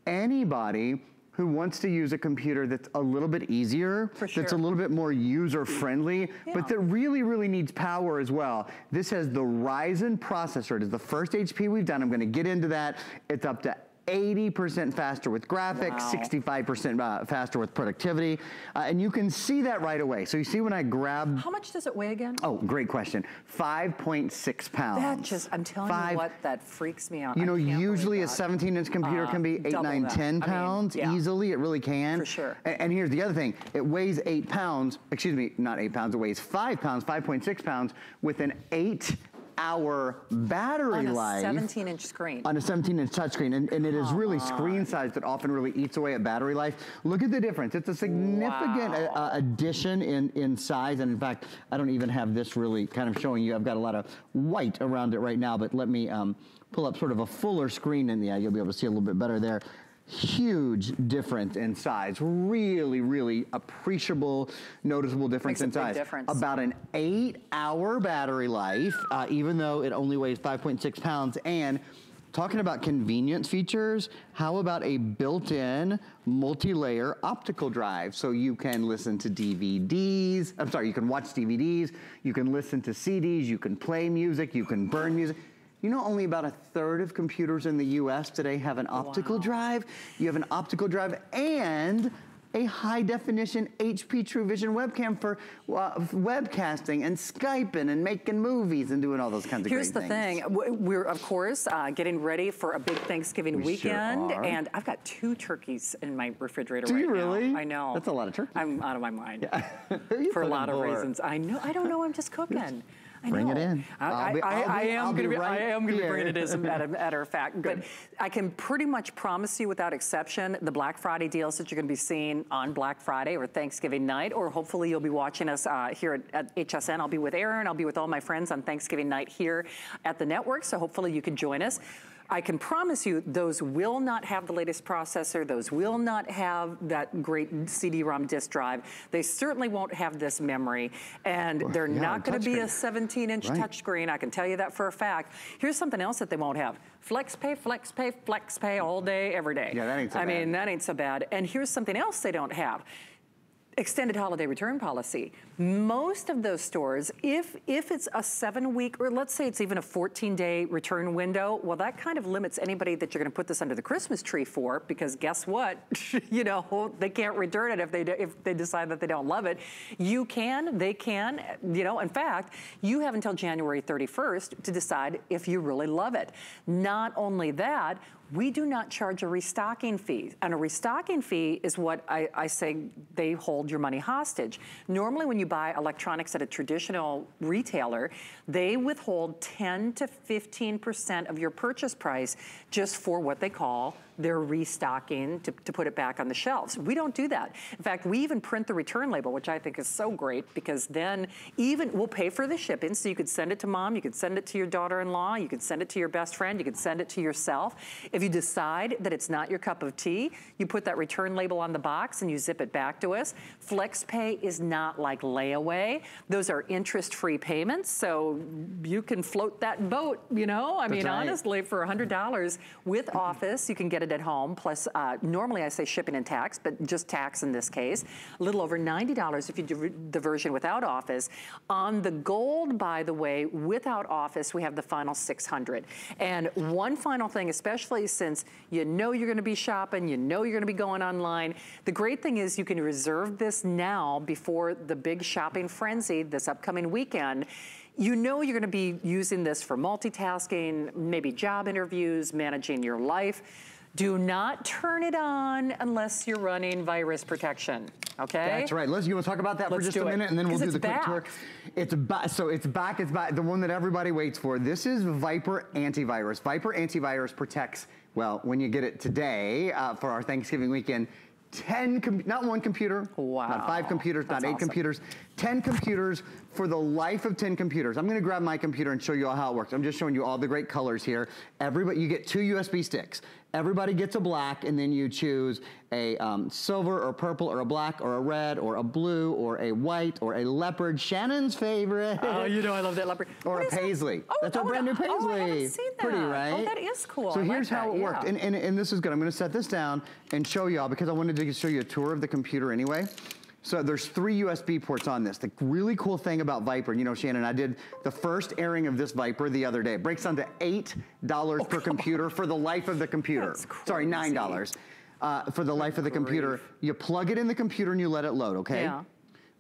Anybody who wants to use a computer that's a little bit easier, For that's a little bit more user friendly, Yeah. but that really, really needs power as well. This has the Ryzen processor. It is the first HP we've done. I'm gonna get into that. It's up to 80% faster with graphics, 65% uh, faster with productivity. Uh, and you can see that right away. So you see when I grab How much does it weigh again? Oh, great question. 5.6 pounds. That just, I'm telling Five- you what, that freaks me out. You know, usually a 17 inch computer Uh, can be 8, double 9, that. 10 I mean, pounds yeah. easily. It really can. For sure. A- And, here's the other thing it weighs 8 pounds, excuse me, not 8 pounds, it weighs 5 pounds, 5.6 pounds with an 8 hour battery On a life. 17 inch screen. On a 17 inch touchscreen, and, and it is really screen size that often really eats away at battery life. Look at the difference. It's a significant uh, uh, addition in, in size, and in fact, I don't even have this really kind of showing you. I've got a lot of white around it right now, but let me um, pull up sort of a fuller screen, and yeah, you'll be able to see a little bit better there. Huge difference in size. Really, really appreciable, noticeable difference in size. difference. About an eight-hour battery life, uh, even though it only weighs 5.6 pounds, and Talking about convenience features, how about a built-in multi-layer optical drive? So you can listen to DVDs, I'm sorry, you can watch DVDs, you can listen to CDs, you can play music, you can burn music. You know only about a third of computers in the US today have an optical drive. You have an optical drive and a high definition HP True Vision webcam for uh, webcasting and Skyping and making movies and doing all those kinds of Here's great the things. thing. We're, of course, uh, getting ready for a big Thanksgiving We sure weekend. are. and I've got two turkeys in my refrigerator Do right you now. really? I know. That's a lot of turkey. I'm out of my mind. You for a lot of reasons. I know. I don't know. I'm just cooking. I Bring it in. I, be- I, I'll I be- am going to be be. right I am going to be bringing it as a matter, matter of fact. But I can pretty much promise you, without exception, the Black Friday deals that you're going to be seeing on Black Friday or Thanksgiving night, or hopefully you'll be watching us uh, here at, at HSN. I'll be with Aaron. I'll be with all my friends on Thanksgiving night here at the network. So hopefully you can join us. I can promise you those will not have the latest processor. Those will not have that great CD-ROM disk drive. They certainly won't have this memory. And they're yeah, not going to be a 17-inch Right. touchscreen. I can tell you that for a fact. Here's something else that they won't have. Flex pay, flex pay, flex pay all day, every day. Yeah, that ain't so I mean, that ain't so bad. And here's something else they don't have extended holiday return policy. Most of those stores, if if it's a seven week or let's say it's even a 14 day return window, well, that kind of limits anybody that you're going to put this under the Christmas tree for because guess what? you know, they can't return it if they if they decide that they don't love it. You can, they can, you know, in fact, you have until January 31st to decide if you really love it. Not only that, we do not charge a restocking fee. And a restocking fee is what I, I say they hold your money hostage. Normally, when you buy electronics at a traditional retailer, they withhold 10 to 15% of your purchase price just for what they call their restocking to, to put it back on the shelves. We don't do that. In fact, we even print the return label, which I think is so great because then even we'll pay for the shipping. So you could send it to mom, you could send it to your daughter-in-law, you could send it to your best friend, you could send it to yourself. If you decide that it's not your cup of tea, you put that return label on the box and you zip it back to us. FlexPay is not like layaway. Those are interest-free payments, so you can float that boat, you know? I mean, right. honestly, for $100 with Office, you can get at home, plus uh, normally I say shipping and tax, but just tax in this case. A little over $90 if you do the version without Office. On the Gold, by the way, without Office, we have the final 600. And one final thing, especially since you know you're gonna be shopping, you know you're gonna be going online, the great thing is you can reserve this now before the big shopping frenzy this upcoming weekend. You know you're gonna be using this for multitasking, maybe job interviews, managing your life. Do not turn it on unless you're running virus protection, okay? That's right. Let's you want to talk about that Let's for just a it. minute, and then we'll do the quick back. tour. It's back. So it's back. It's back. The one that everybody waits for. This is Viper Antivirus. Viper Antivirus protects. Well, when you get it today uh, for our Thanksgiving weekend. 10, com- not one computer, Wow. not five computers, That's not eight awesome. computers, 10 computers for the life of 10 computers. I'm gonna grab my computer and show you all how it works. I'm just showing you all the great colors here. Everybody, you get two USB sticks. Everybody gets a black and then you choose a um, silver or purple or a black or a red or a blue or a white or a leopard. Shannon's favorite. Oh, you know I love that leopard. Or What a is that? paisley. Oh, That's our oh, brand new paisley. oh, paisley. I haven't seen that. Pretty, right? Oh, that is cool. So I like here's how that, it worked. yeah. And, and, and this is good. I'm going to set this down and show y'all because I wanted to show you a tour of the computer anyway. So there's three USB ports on this. The really cool thing about Viper, and you know, Shannon, I did the first airing of this Viper the other day. It breaks down to $8 per computer for the life of the computer. Sorry, $9 uh, for the life of the computer. You plug it in the computer and you let it load, okay? Yeah.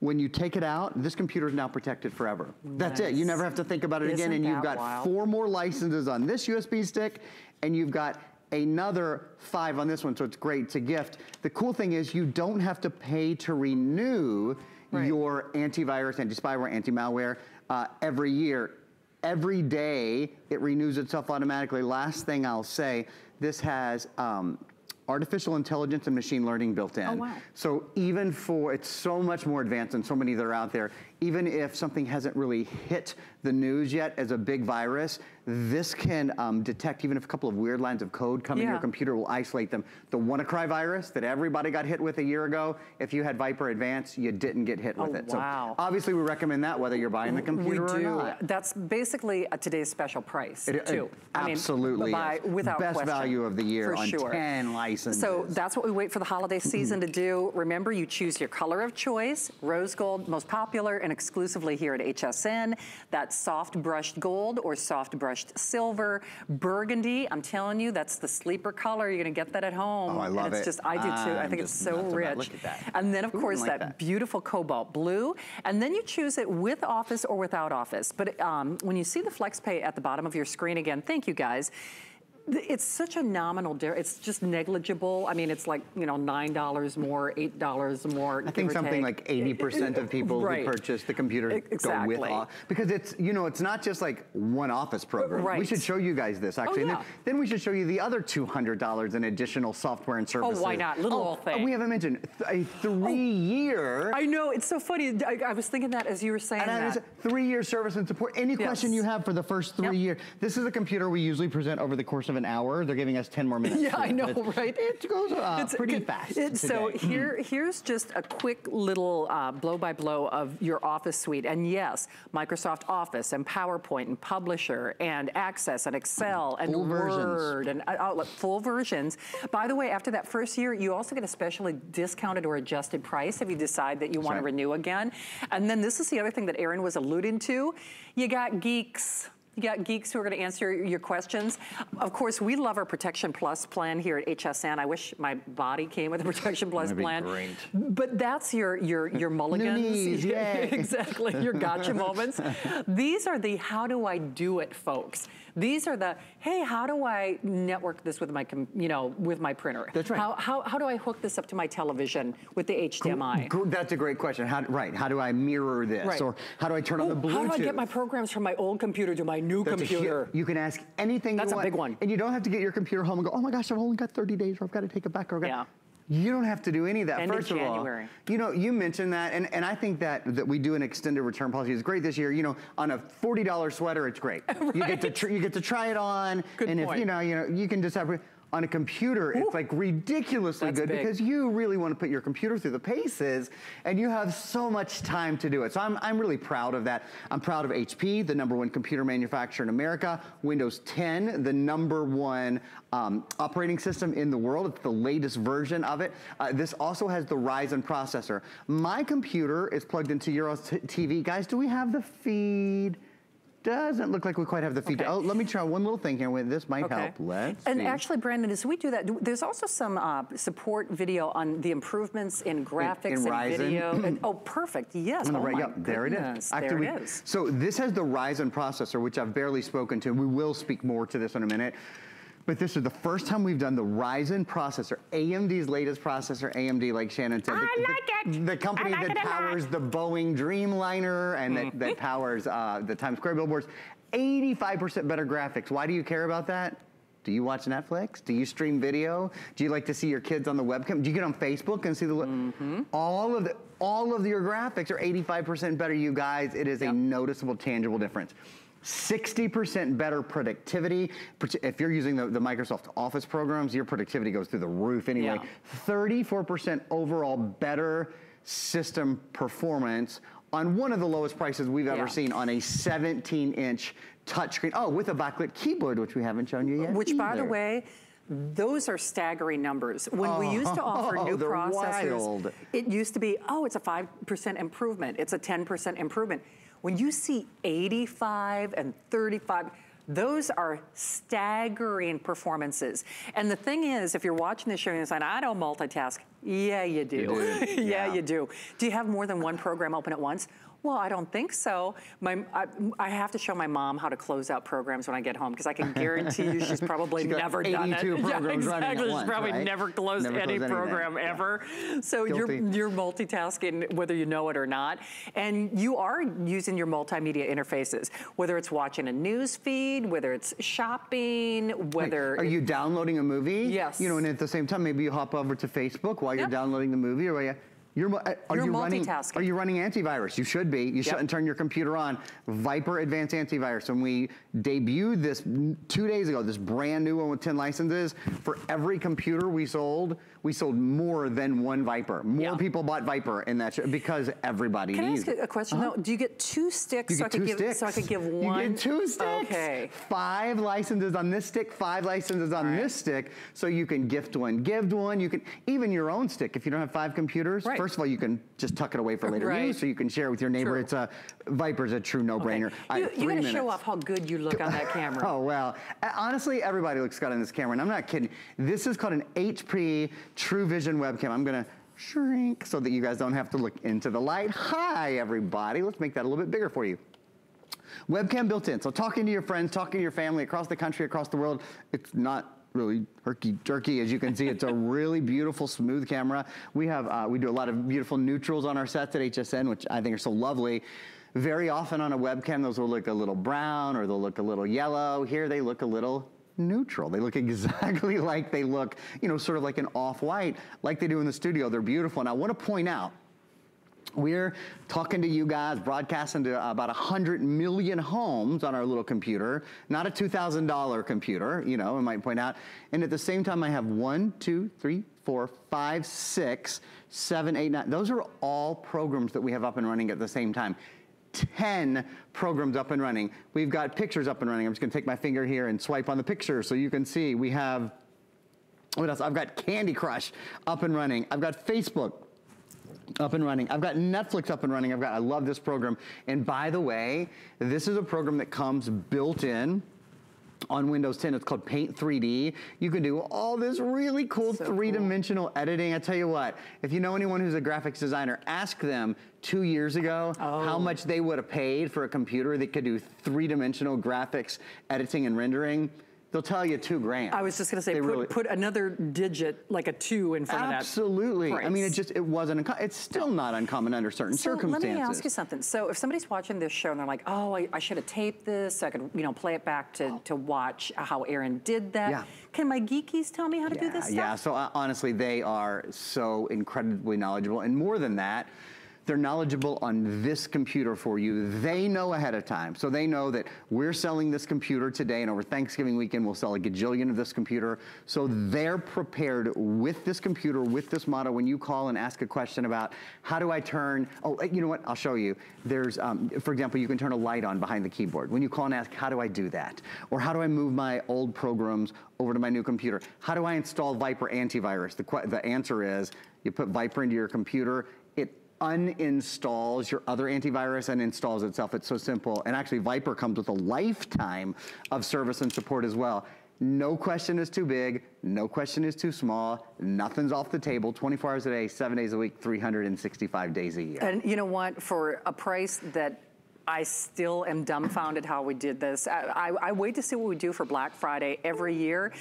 When you take it out, this computer is now protected forever. That's it. You never have to think about it again. And you've got wild? four more licenses on this USB stick, and you've got another five on this one, so it's great to gift. The cool thing is you don't have to pay to renew Right. your antivirus, anti-spyware, anti-malware uh, every year. Every day, it renews itself automatically. Last thing I'll say, this has um, artificial intelligence and machine learning built in. Oh, wow. So even for, it's so much more advanced than so many that are out there, even if something hasn't really hit the news yet as a big virus, this can um, detect even if a couple of weird lines of code come in your computer will isolate them. The WannaCry virus that everybody got hit with a year ago, if you had Viper Advance, you didn't get hit with Oh, it. wow. So obviously we recommend that whether you're buying the We computer or do. not. That's basically a today's special price It- it too. I mean, absolutely by, without Best question, value of the year for on sure. 10 licenses. So that's what we wait for the holiday season to do. Remember, you choose your color of choice. Rose gold, most popular and exclusively here at HSN. That's soft brushed gold or soft brushed silver, burgundy. I'm telling you, that's the sleeper color. You're gonna get that at home. Oh, I love and it's it. just, I do too. I I'm think it's so rich. look at that. And then of Who course wouldn't that that? beautiful cobalt blue. And then you choose it with office or without office. But um, when you see the FlexPay at the bottom of your screen again, thank you guys. It's such a nominal difference. It's just negligible. I mean, it's like, you know, $9 more, $8 more. I think something like 80% of people Right. who purchase the computer E- go with exactly. off because it's you know it's not just like one office program. We should show you guys this actually. Oh, and yeah. then, then we should show you the other $200 in additional software and services. Oh, why not? Little Oh, old thing. We haven't mentioned a oh. three-year. I know, it's so funny. I, I was thinking that as you were saying And that. three-year service and support. Any question you have for the first three Yep. years. This is a computer we usually present over the course of an hour. They're giving us 10 more minutes. Yeah, I know, right? It goes uh, It's- pretty it- fast. it- so here, here's just a quick little uh, blow by blow of your Office suite. And yes, Microsoft Office and PowerPoint and Publisher and Access and Excel and Full versions. Word and uh, Outlook, full versions. By the way, after that first year, you also get a specially discounted or adjusted price if you decide that you want right. to renew again. And then this is the other thing that Aaron was alluding to. You got geeks. You got geeks who are going to answer your questions. Of course, we love our Protection Plus plan here at HSN. I wish my body came with a Protection Plus plan. great. But that's your your your mulligans. knees, exactly, your gotcha moments. These are the how do I do it, folks. These are the hey, how do I network this with my you know with my printer? That's right. How, how how do I hook this up to my television with the HDMI? That's a great question. How, right, how do I mirror this? Right. Or how do I turn on the Bluetooth? How do I get my programs from my old computer to my new That's a computer? you can ask anything That's a want. big one. And you don't have to get your computer home and go, oh my gosh, I've only got 30 days or I've got to take it back. Or I've got-" Yeah. You don't have to do any of that. End First of all, you know, you mentioned that, and, and I think that that we do an extended return policy is great this year. You know, on a forty dollars sweater, it's great. You get to tr- you get to try it on, Good and if you know, you know, you can just have. On a computer, it's like ridiculously That's good big. because you really want to put your computer through the paces and you have so much time to do it. So I'm, I'm really proud of that. I'm proud of HP, the number one computer manufacturer in America, Windows 10, the number one um, operating system in the world. It's the latest version of it. Uh, this also has the Ryzen processor. My computer is plugged into t- TV. Guys, do we have the feed? Doesn't look like we quite have the feed. Okay. Oh, let me try one little thing here. This might Okay. help. Let's and see. actually, Brandon, as we do that, there's also some uh, support video on the improvements in graphics in and Ryzen. video. and, oh, perfect. Yes. On the oh right, my yep, there it is. there we- it is. So this has the Ryzen processor, which I've barely spoken to. We will speak more to this in a minute. But this is the first time we've done the Ryzen processor, AMD's latest processor, AMD, like Shannon said. I the, like it. The company like that it a lot. powers the Boeing Dreamliner and that, that powers uh, the Times Square billboards. 85% better graphics. Why do you care about that? Do you watch Netflix? Do you stream video? Do you like to see your kids on the webcam? Do you get on Facebook and see the Mm-hmm. all of the all of your graphics are 85% better, you guys. It is a noticeable, tangible difference. 60% better productivity. If you're using the, the Microsoft Office programs, your productivity goes through the roof anyway. Yeah. 34% overall better system performance on one of the lowest prices we've ever Yeah. seen on a 17 inch touchscreen. Oh, with a backlit keyboard, which we haven't shown you yet. Which, by the way, those are staggering numbers. When we oh, used to offer Oh, new processors, wild. it used to be, oh, it's a 5% improvement, it's a 10% improvement. When you see 85 and 35, those are staggering performances. And the thing is, if you're watching this show and you're saying, I don't multitask, yeah, you do. do, yeah, yeah. you do. Do you have more than one program open at once? Well, I don't think so. My, I, I have to show my mom how to close out programs when I get home because I can guarantee you she's probably never done it. 82 programs yeah, running at exactly. She's once, probably right? never closed Never any closed anything. program Yeah. ever. So you're you're multitasking whether you know it or not, and you are using your multimedia interfaces, whether it's watching a news feed, whether it's shopping, whether Are you downloading a movie? Yes. You know, and at the same time, maybe you hop over to Facebook while you're downloading the movie, or you. You're, uh, are You're you running? multitasking. Are you running antivirus? You should be. You shouldn't turn your computer on. Viper Advanced Antivirus. When we debuted this two days ago, this brand new one with 10 licenses, for every computer we sold, we sold more than one Viper. More Yeah. people bought Viper in that sh- because everybody Can I ask a question though? Do you get two sticks You so get I could two give sticks. so I could give one? You get two sticks. Okay. Five licenses on this stick, five licenses on this stick, so you can gift one, give one. You can even your own stick if you don't have five computers Right. first of all, you can just tuck it away for later Right. use, so you can share it with your neighbor. True. It's a Viper's a true no-brainer. All You, right, you three gotta show off how good you look on that camera. Oh, well, uh, honestly, everybody looks good on this camera, and I'm not kidding. This is called an HP True Vision webcam. I'm gonna shrink so that you guys don't have to look into the light. Hi, everybody. Let's make that a little bit bigger for you. Webcam built in. So talking to your friends, talking to your family across the country, across the world, it's not really herky jerky as you can see. It's a really beautiful, smooth camera. We have, uh, we do a lot of beautiful neutrals on our sets at HSN, which I think are so lovely. Very often on a webcam, those will look a little brown or they'll look a little yellow. Here they look a little neutral. They look exactly like they look, you know, sort of like an off-white, like they do in the studio. They're beautiful. And I want to point out, we're talking to you guys, broadcasting to about 100 million homes on our little computer, not a $2,000 computer, you know, I might point out. And at the same time, I have one, two, three, four, five, six, seven, eight, nine. Those are all programs that we have up and running at the same time. 10 programs up and running. We've got pictures up and running. I'm just gonna take my finger here and swipe on the picture so you can see we have, what else? I've got Candy Crush up and running. I've got Facebook up and running. I've got Netflix up and running. I've got, I love this program. And by the way, this is a program that comes built in on Windows 10. It's called Paint 3D. You can do all this really cool three-dimensional editing. I tell you what, if you know anyone who's a graphics designer, ask them two years ago how oh. much they would have paid for a computer that could do three-dimensional graphics editing and rendering. They'll tell you two grand. I was just gonna say, put, really- put another digit, like a two in front Absolutely. of that. Absolutely. I mean, it just, it wasn't, it's still not uncommon under certain circumstances. So circumstances. let me ask you something. So if somebody's watching this show and they're like, oh, I, I should have taped this, so I could, you know, play it back to, to watch how Aaron did that. Yeah. Can my geekies tell me how to do this stuff? yeah. So uh, honestly, they are so incredibly knowledgeable, and more than that, they're knowledgeable on this computer for you. They know ahead of time. So they know that we're selling this computer today, and over Thanksgiving weekend, we'll sell a gajillion of this computer. So they're prepared with this computer, with this model. When you call and ask a question about how do I turn, oh, you know what? I'll show you. There's, um, for example, you can turn a light on behind the keyboard. When you call and ask, how do I do that? Or how do I move my old programs over to my new computer? How do I install Viper antivirus? The, the answer is you put Viper into your computer, uninstalls your other antivirus and installs itself. It's so simple. And actually, Viper comes with a lifetime of service and support as well. No question is too big. No question is too small. Nothing's off the table. 24 hours a day, seven days a week, 365 days a year. And you know what? For a price that I still am dumbfounded how we did this. I, I, I wait to see what we do for Black Friday every year.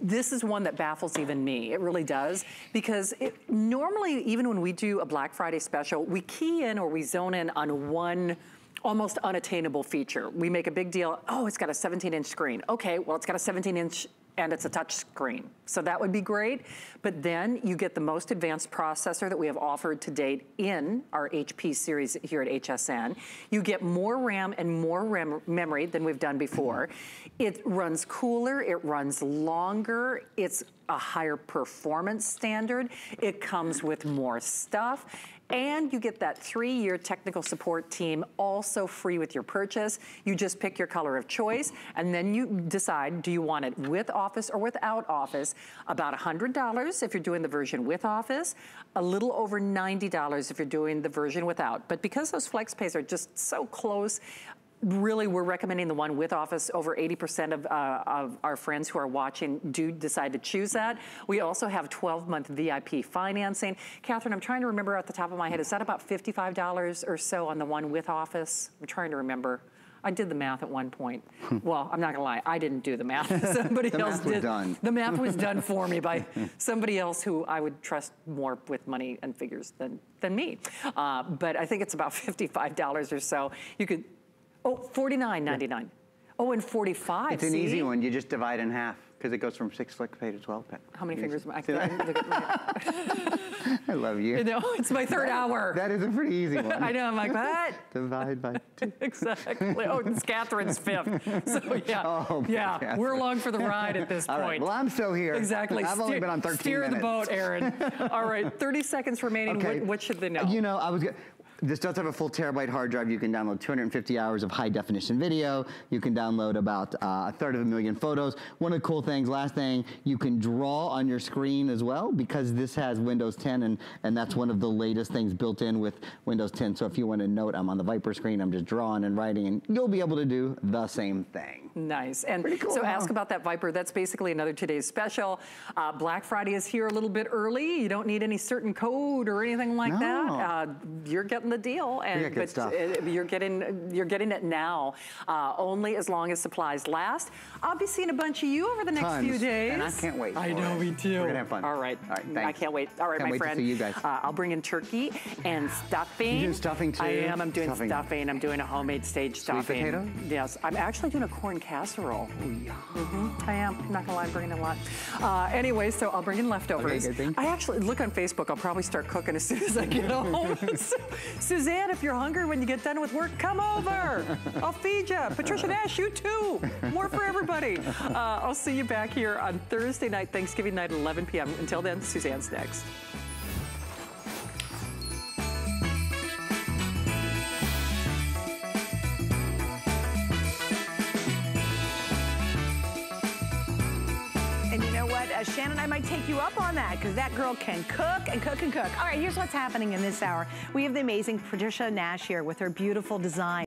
This is one that baffles even me. It really does. Because it, normally, even when we do a Black Friday special, we key in or we zone in on one almost unattainable feature. We make a big deal, oh, it's got a 17 inch screen. Okay, well, it's got a 17 inch and it's a touch screen. So that would be great. But then you get the most advanced processor that we have offered to date in our HP series here at HSN. You get more RAM and more RAM memory than we've done before. It runs cooler, it runs longer, it's a higher performance standard. It comes with more stuff. And you get that three-year technical support team also free with your purchase. You just pick your color of choice, and then you decide, do you want it with Office or without Office? About $100 if you're doing the version with Office, a little over $90 if you're doing the version without. But because those flex pays are just so close, really we're recommending the one with office over 80% of, uh, of our friends who are watching do decide to choose that we also have 12 month vip financing catherine i'm trying to remember at the top of my head is that about $55 or so on the one with office i'm trying to remember I did the math at one point. well, I'm not gonna lie, I didn't do the math. Somebody The else math was did. done. The math was done for me by somebody else who I would trust more with money and figures than than me. Uh, but I think it's about $55 or so. You could Oh, $49.99. Oh, and 45 It's an see? easy one. You just divide in half because it goes from six FlexPay to 12 pay. How many fingers am I? That? I love you. No, it's my third hour. That is a pretty easy one. I know, I'm like, what? Divide by two. exactly. Oh, it's Catherine's fifth. So yeah, Oh, yeah, Catherine. we're along for the ride at this All point. right. Well, I'm still here. Exactly. I've only been on 13 Steer minutes. the boat, Aaron. All right, 30 seconds remaining. Okay. What, what should they know? You know, I was. This does have a full terabyte hard drive. You can download 250 hours of high definition video. You can download about uh, a third of a million photos. One of the cool things, last thing, you can draw on your screen as well because this has Windows 10 and, and that's one of the latest things built in with Windows 10. So if you want to note, I'm on the Viper screen, I'm just drawing and writing and you'll be able to do the same thing. Nice. And cool, so huh? ask about that Viper. That's basically another today's special. Uh, Black Friday is here a little bit early. You don't need any certain code or anything like that. Uh, you're getting the deal, and got good but stuff. uh, you're getting you're getting it now. Uh, only as long as supplies last. I'll be seeing a bunch of you over the next Tons. few days. And I can't wait I for know, it. me too. We're gonna have fun. All right. All right, thanks. I can't wait. All right, Can't my wait to friend. see you guys. Uh, I'll bring in turkey and stuffing. You doing stuffing too? I am. I'm doing Stuffing. stuffing. I'm doing a homemade stage stuffing. potato? Yes. I'm actually doing a corn casserole. Oh Mhm, I am. I'm not gonna lie, I'm bringing a lot. Uh, anyway, so I'll bring in leftovers. good, thanks. I actually look on Facebook. I'll probably start cooking as soon as I get home. So, Suzanne, if you're hungry when you get done with work, come over. I'll feed you. Patricia Nash, you too. More for everybody. Uh, I'll see you back here on Thursday night, Thanksgiving night at 11 p.m. Until then, Suzanne's next. Uh, Shannon, I might take you up on that because that girl can cook and cook and cook. All right, here's what's happening in this hour. We have the amazing Patricia Nash here with her beautiful design.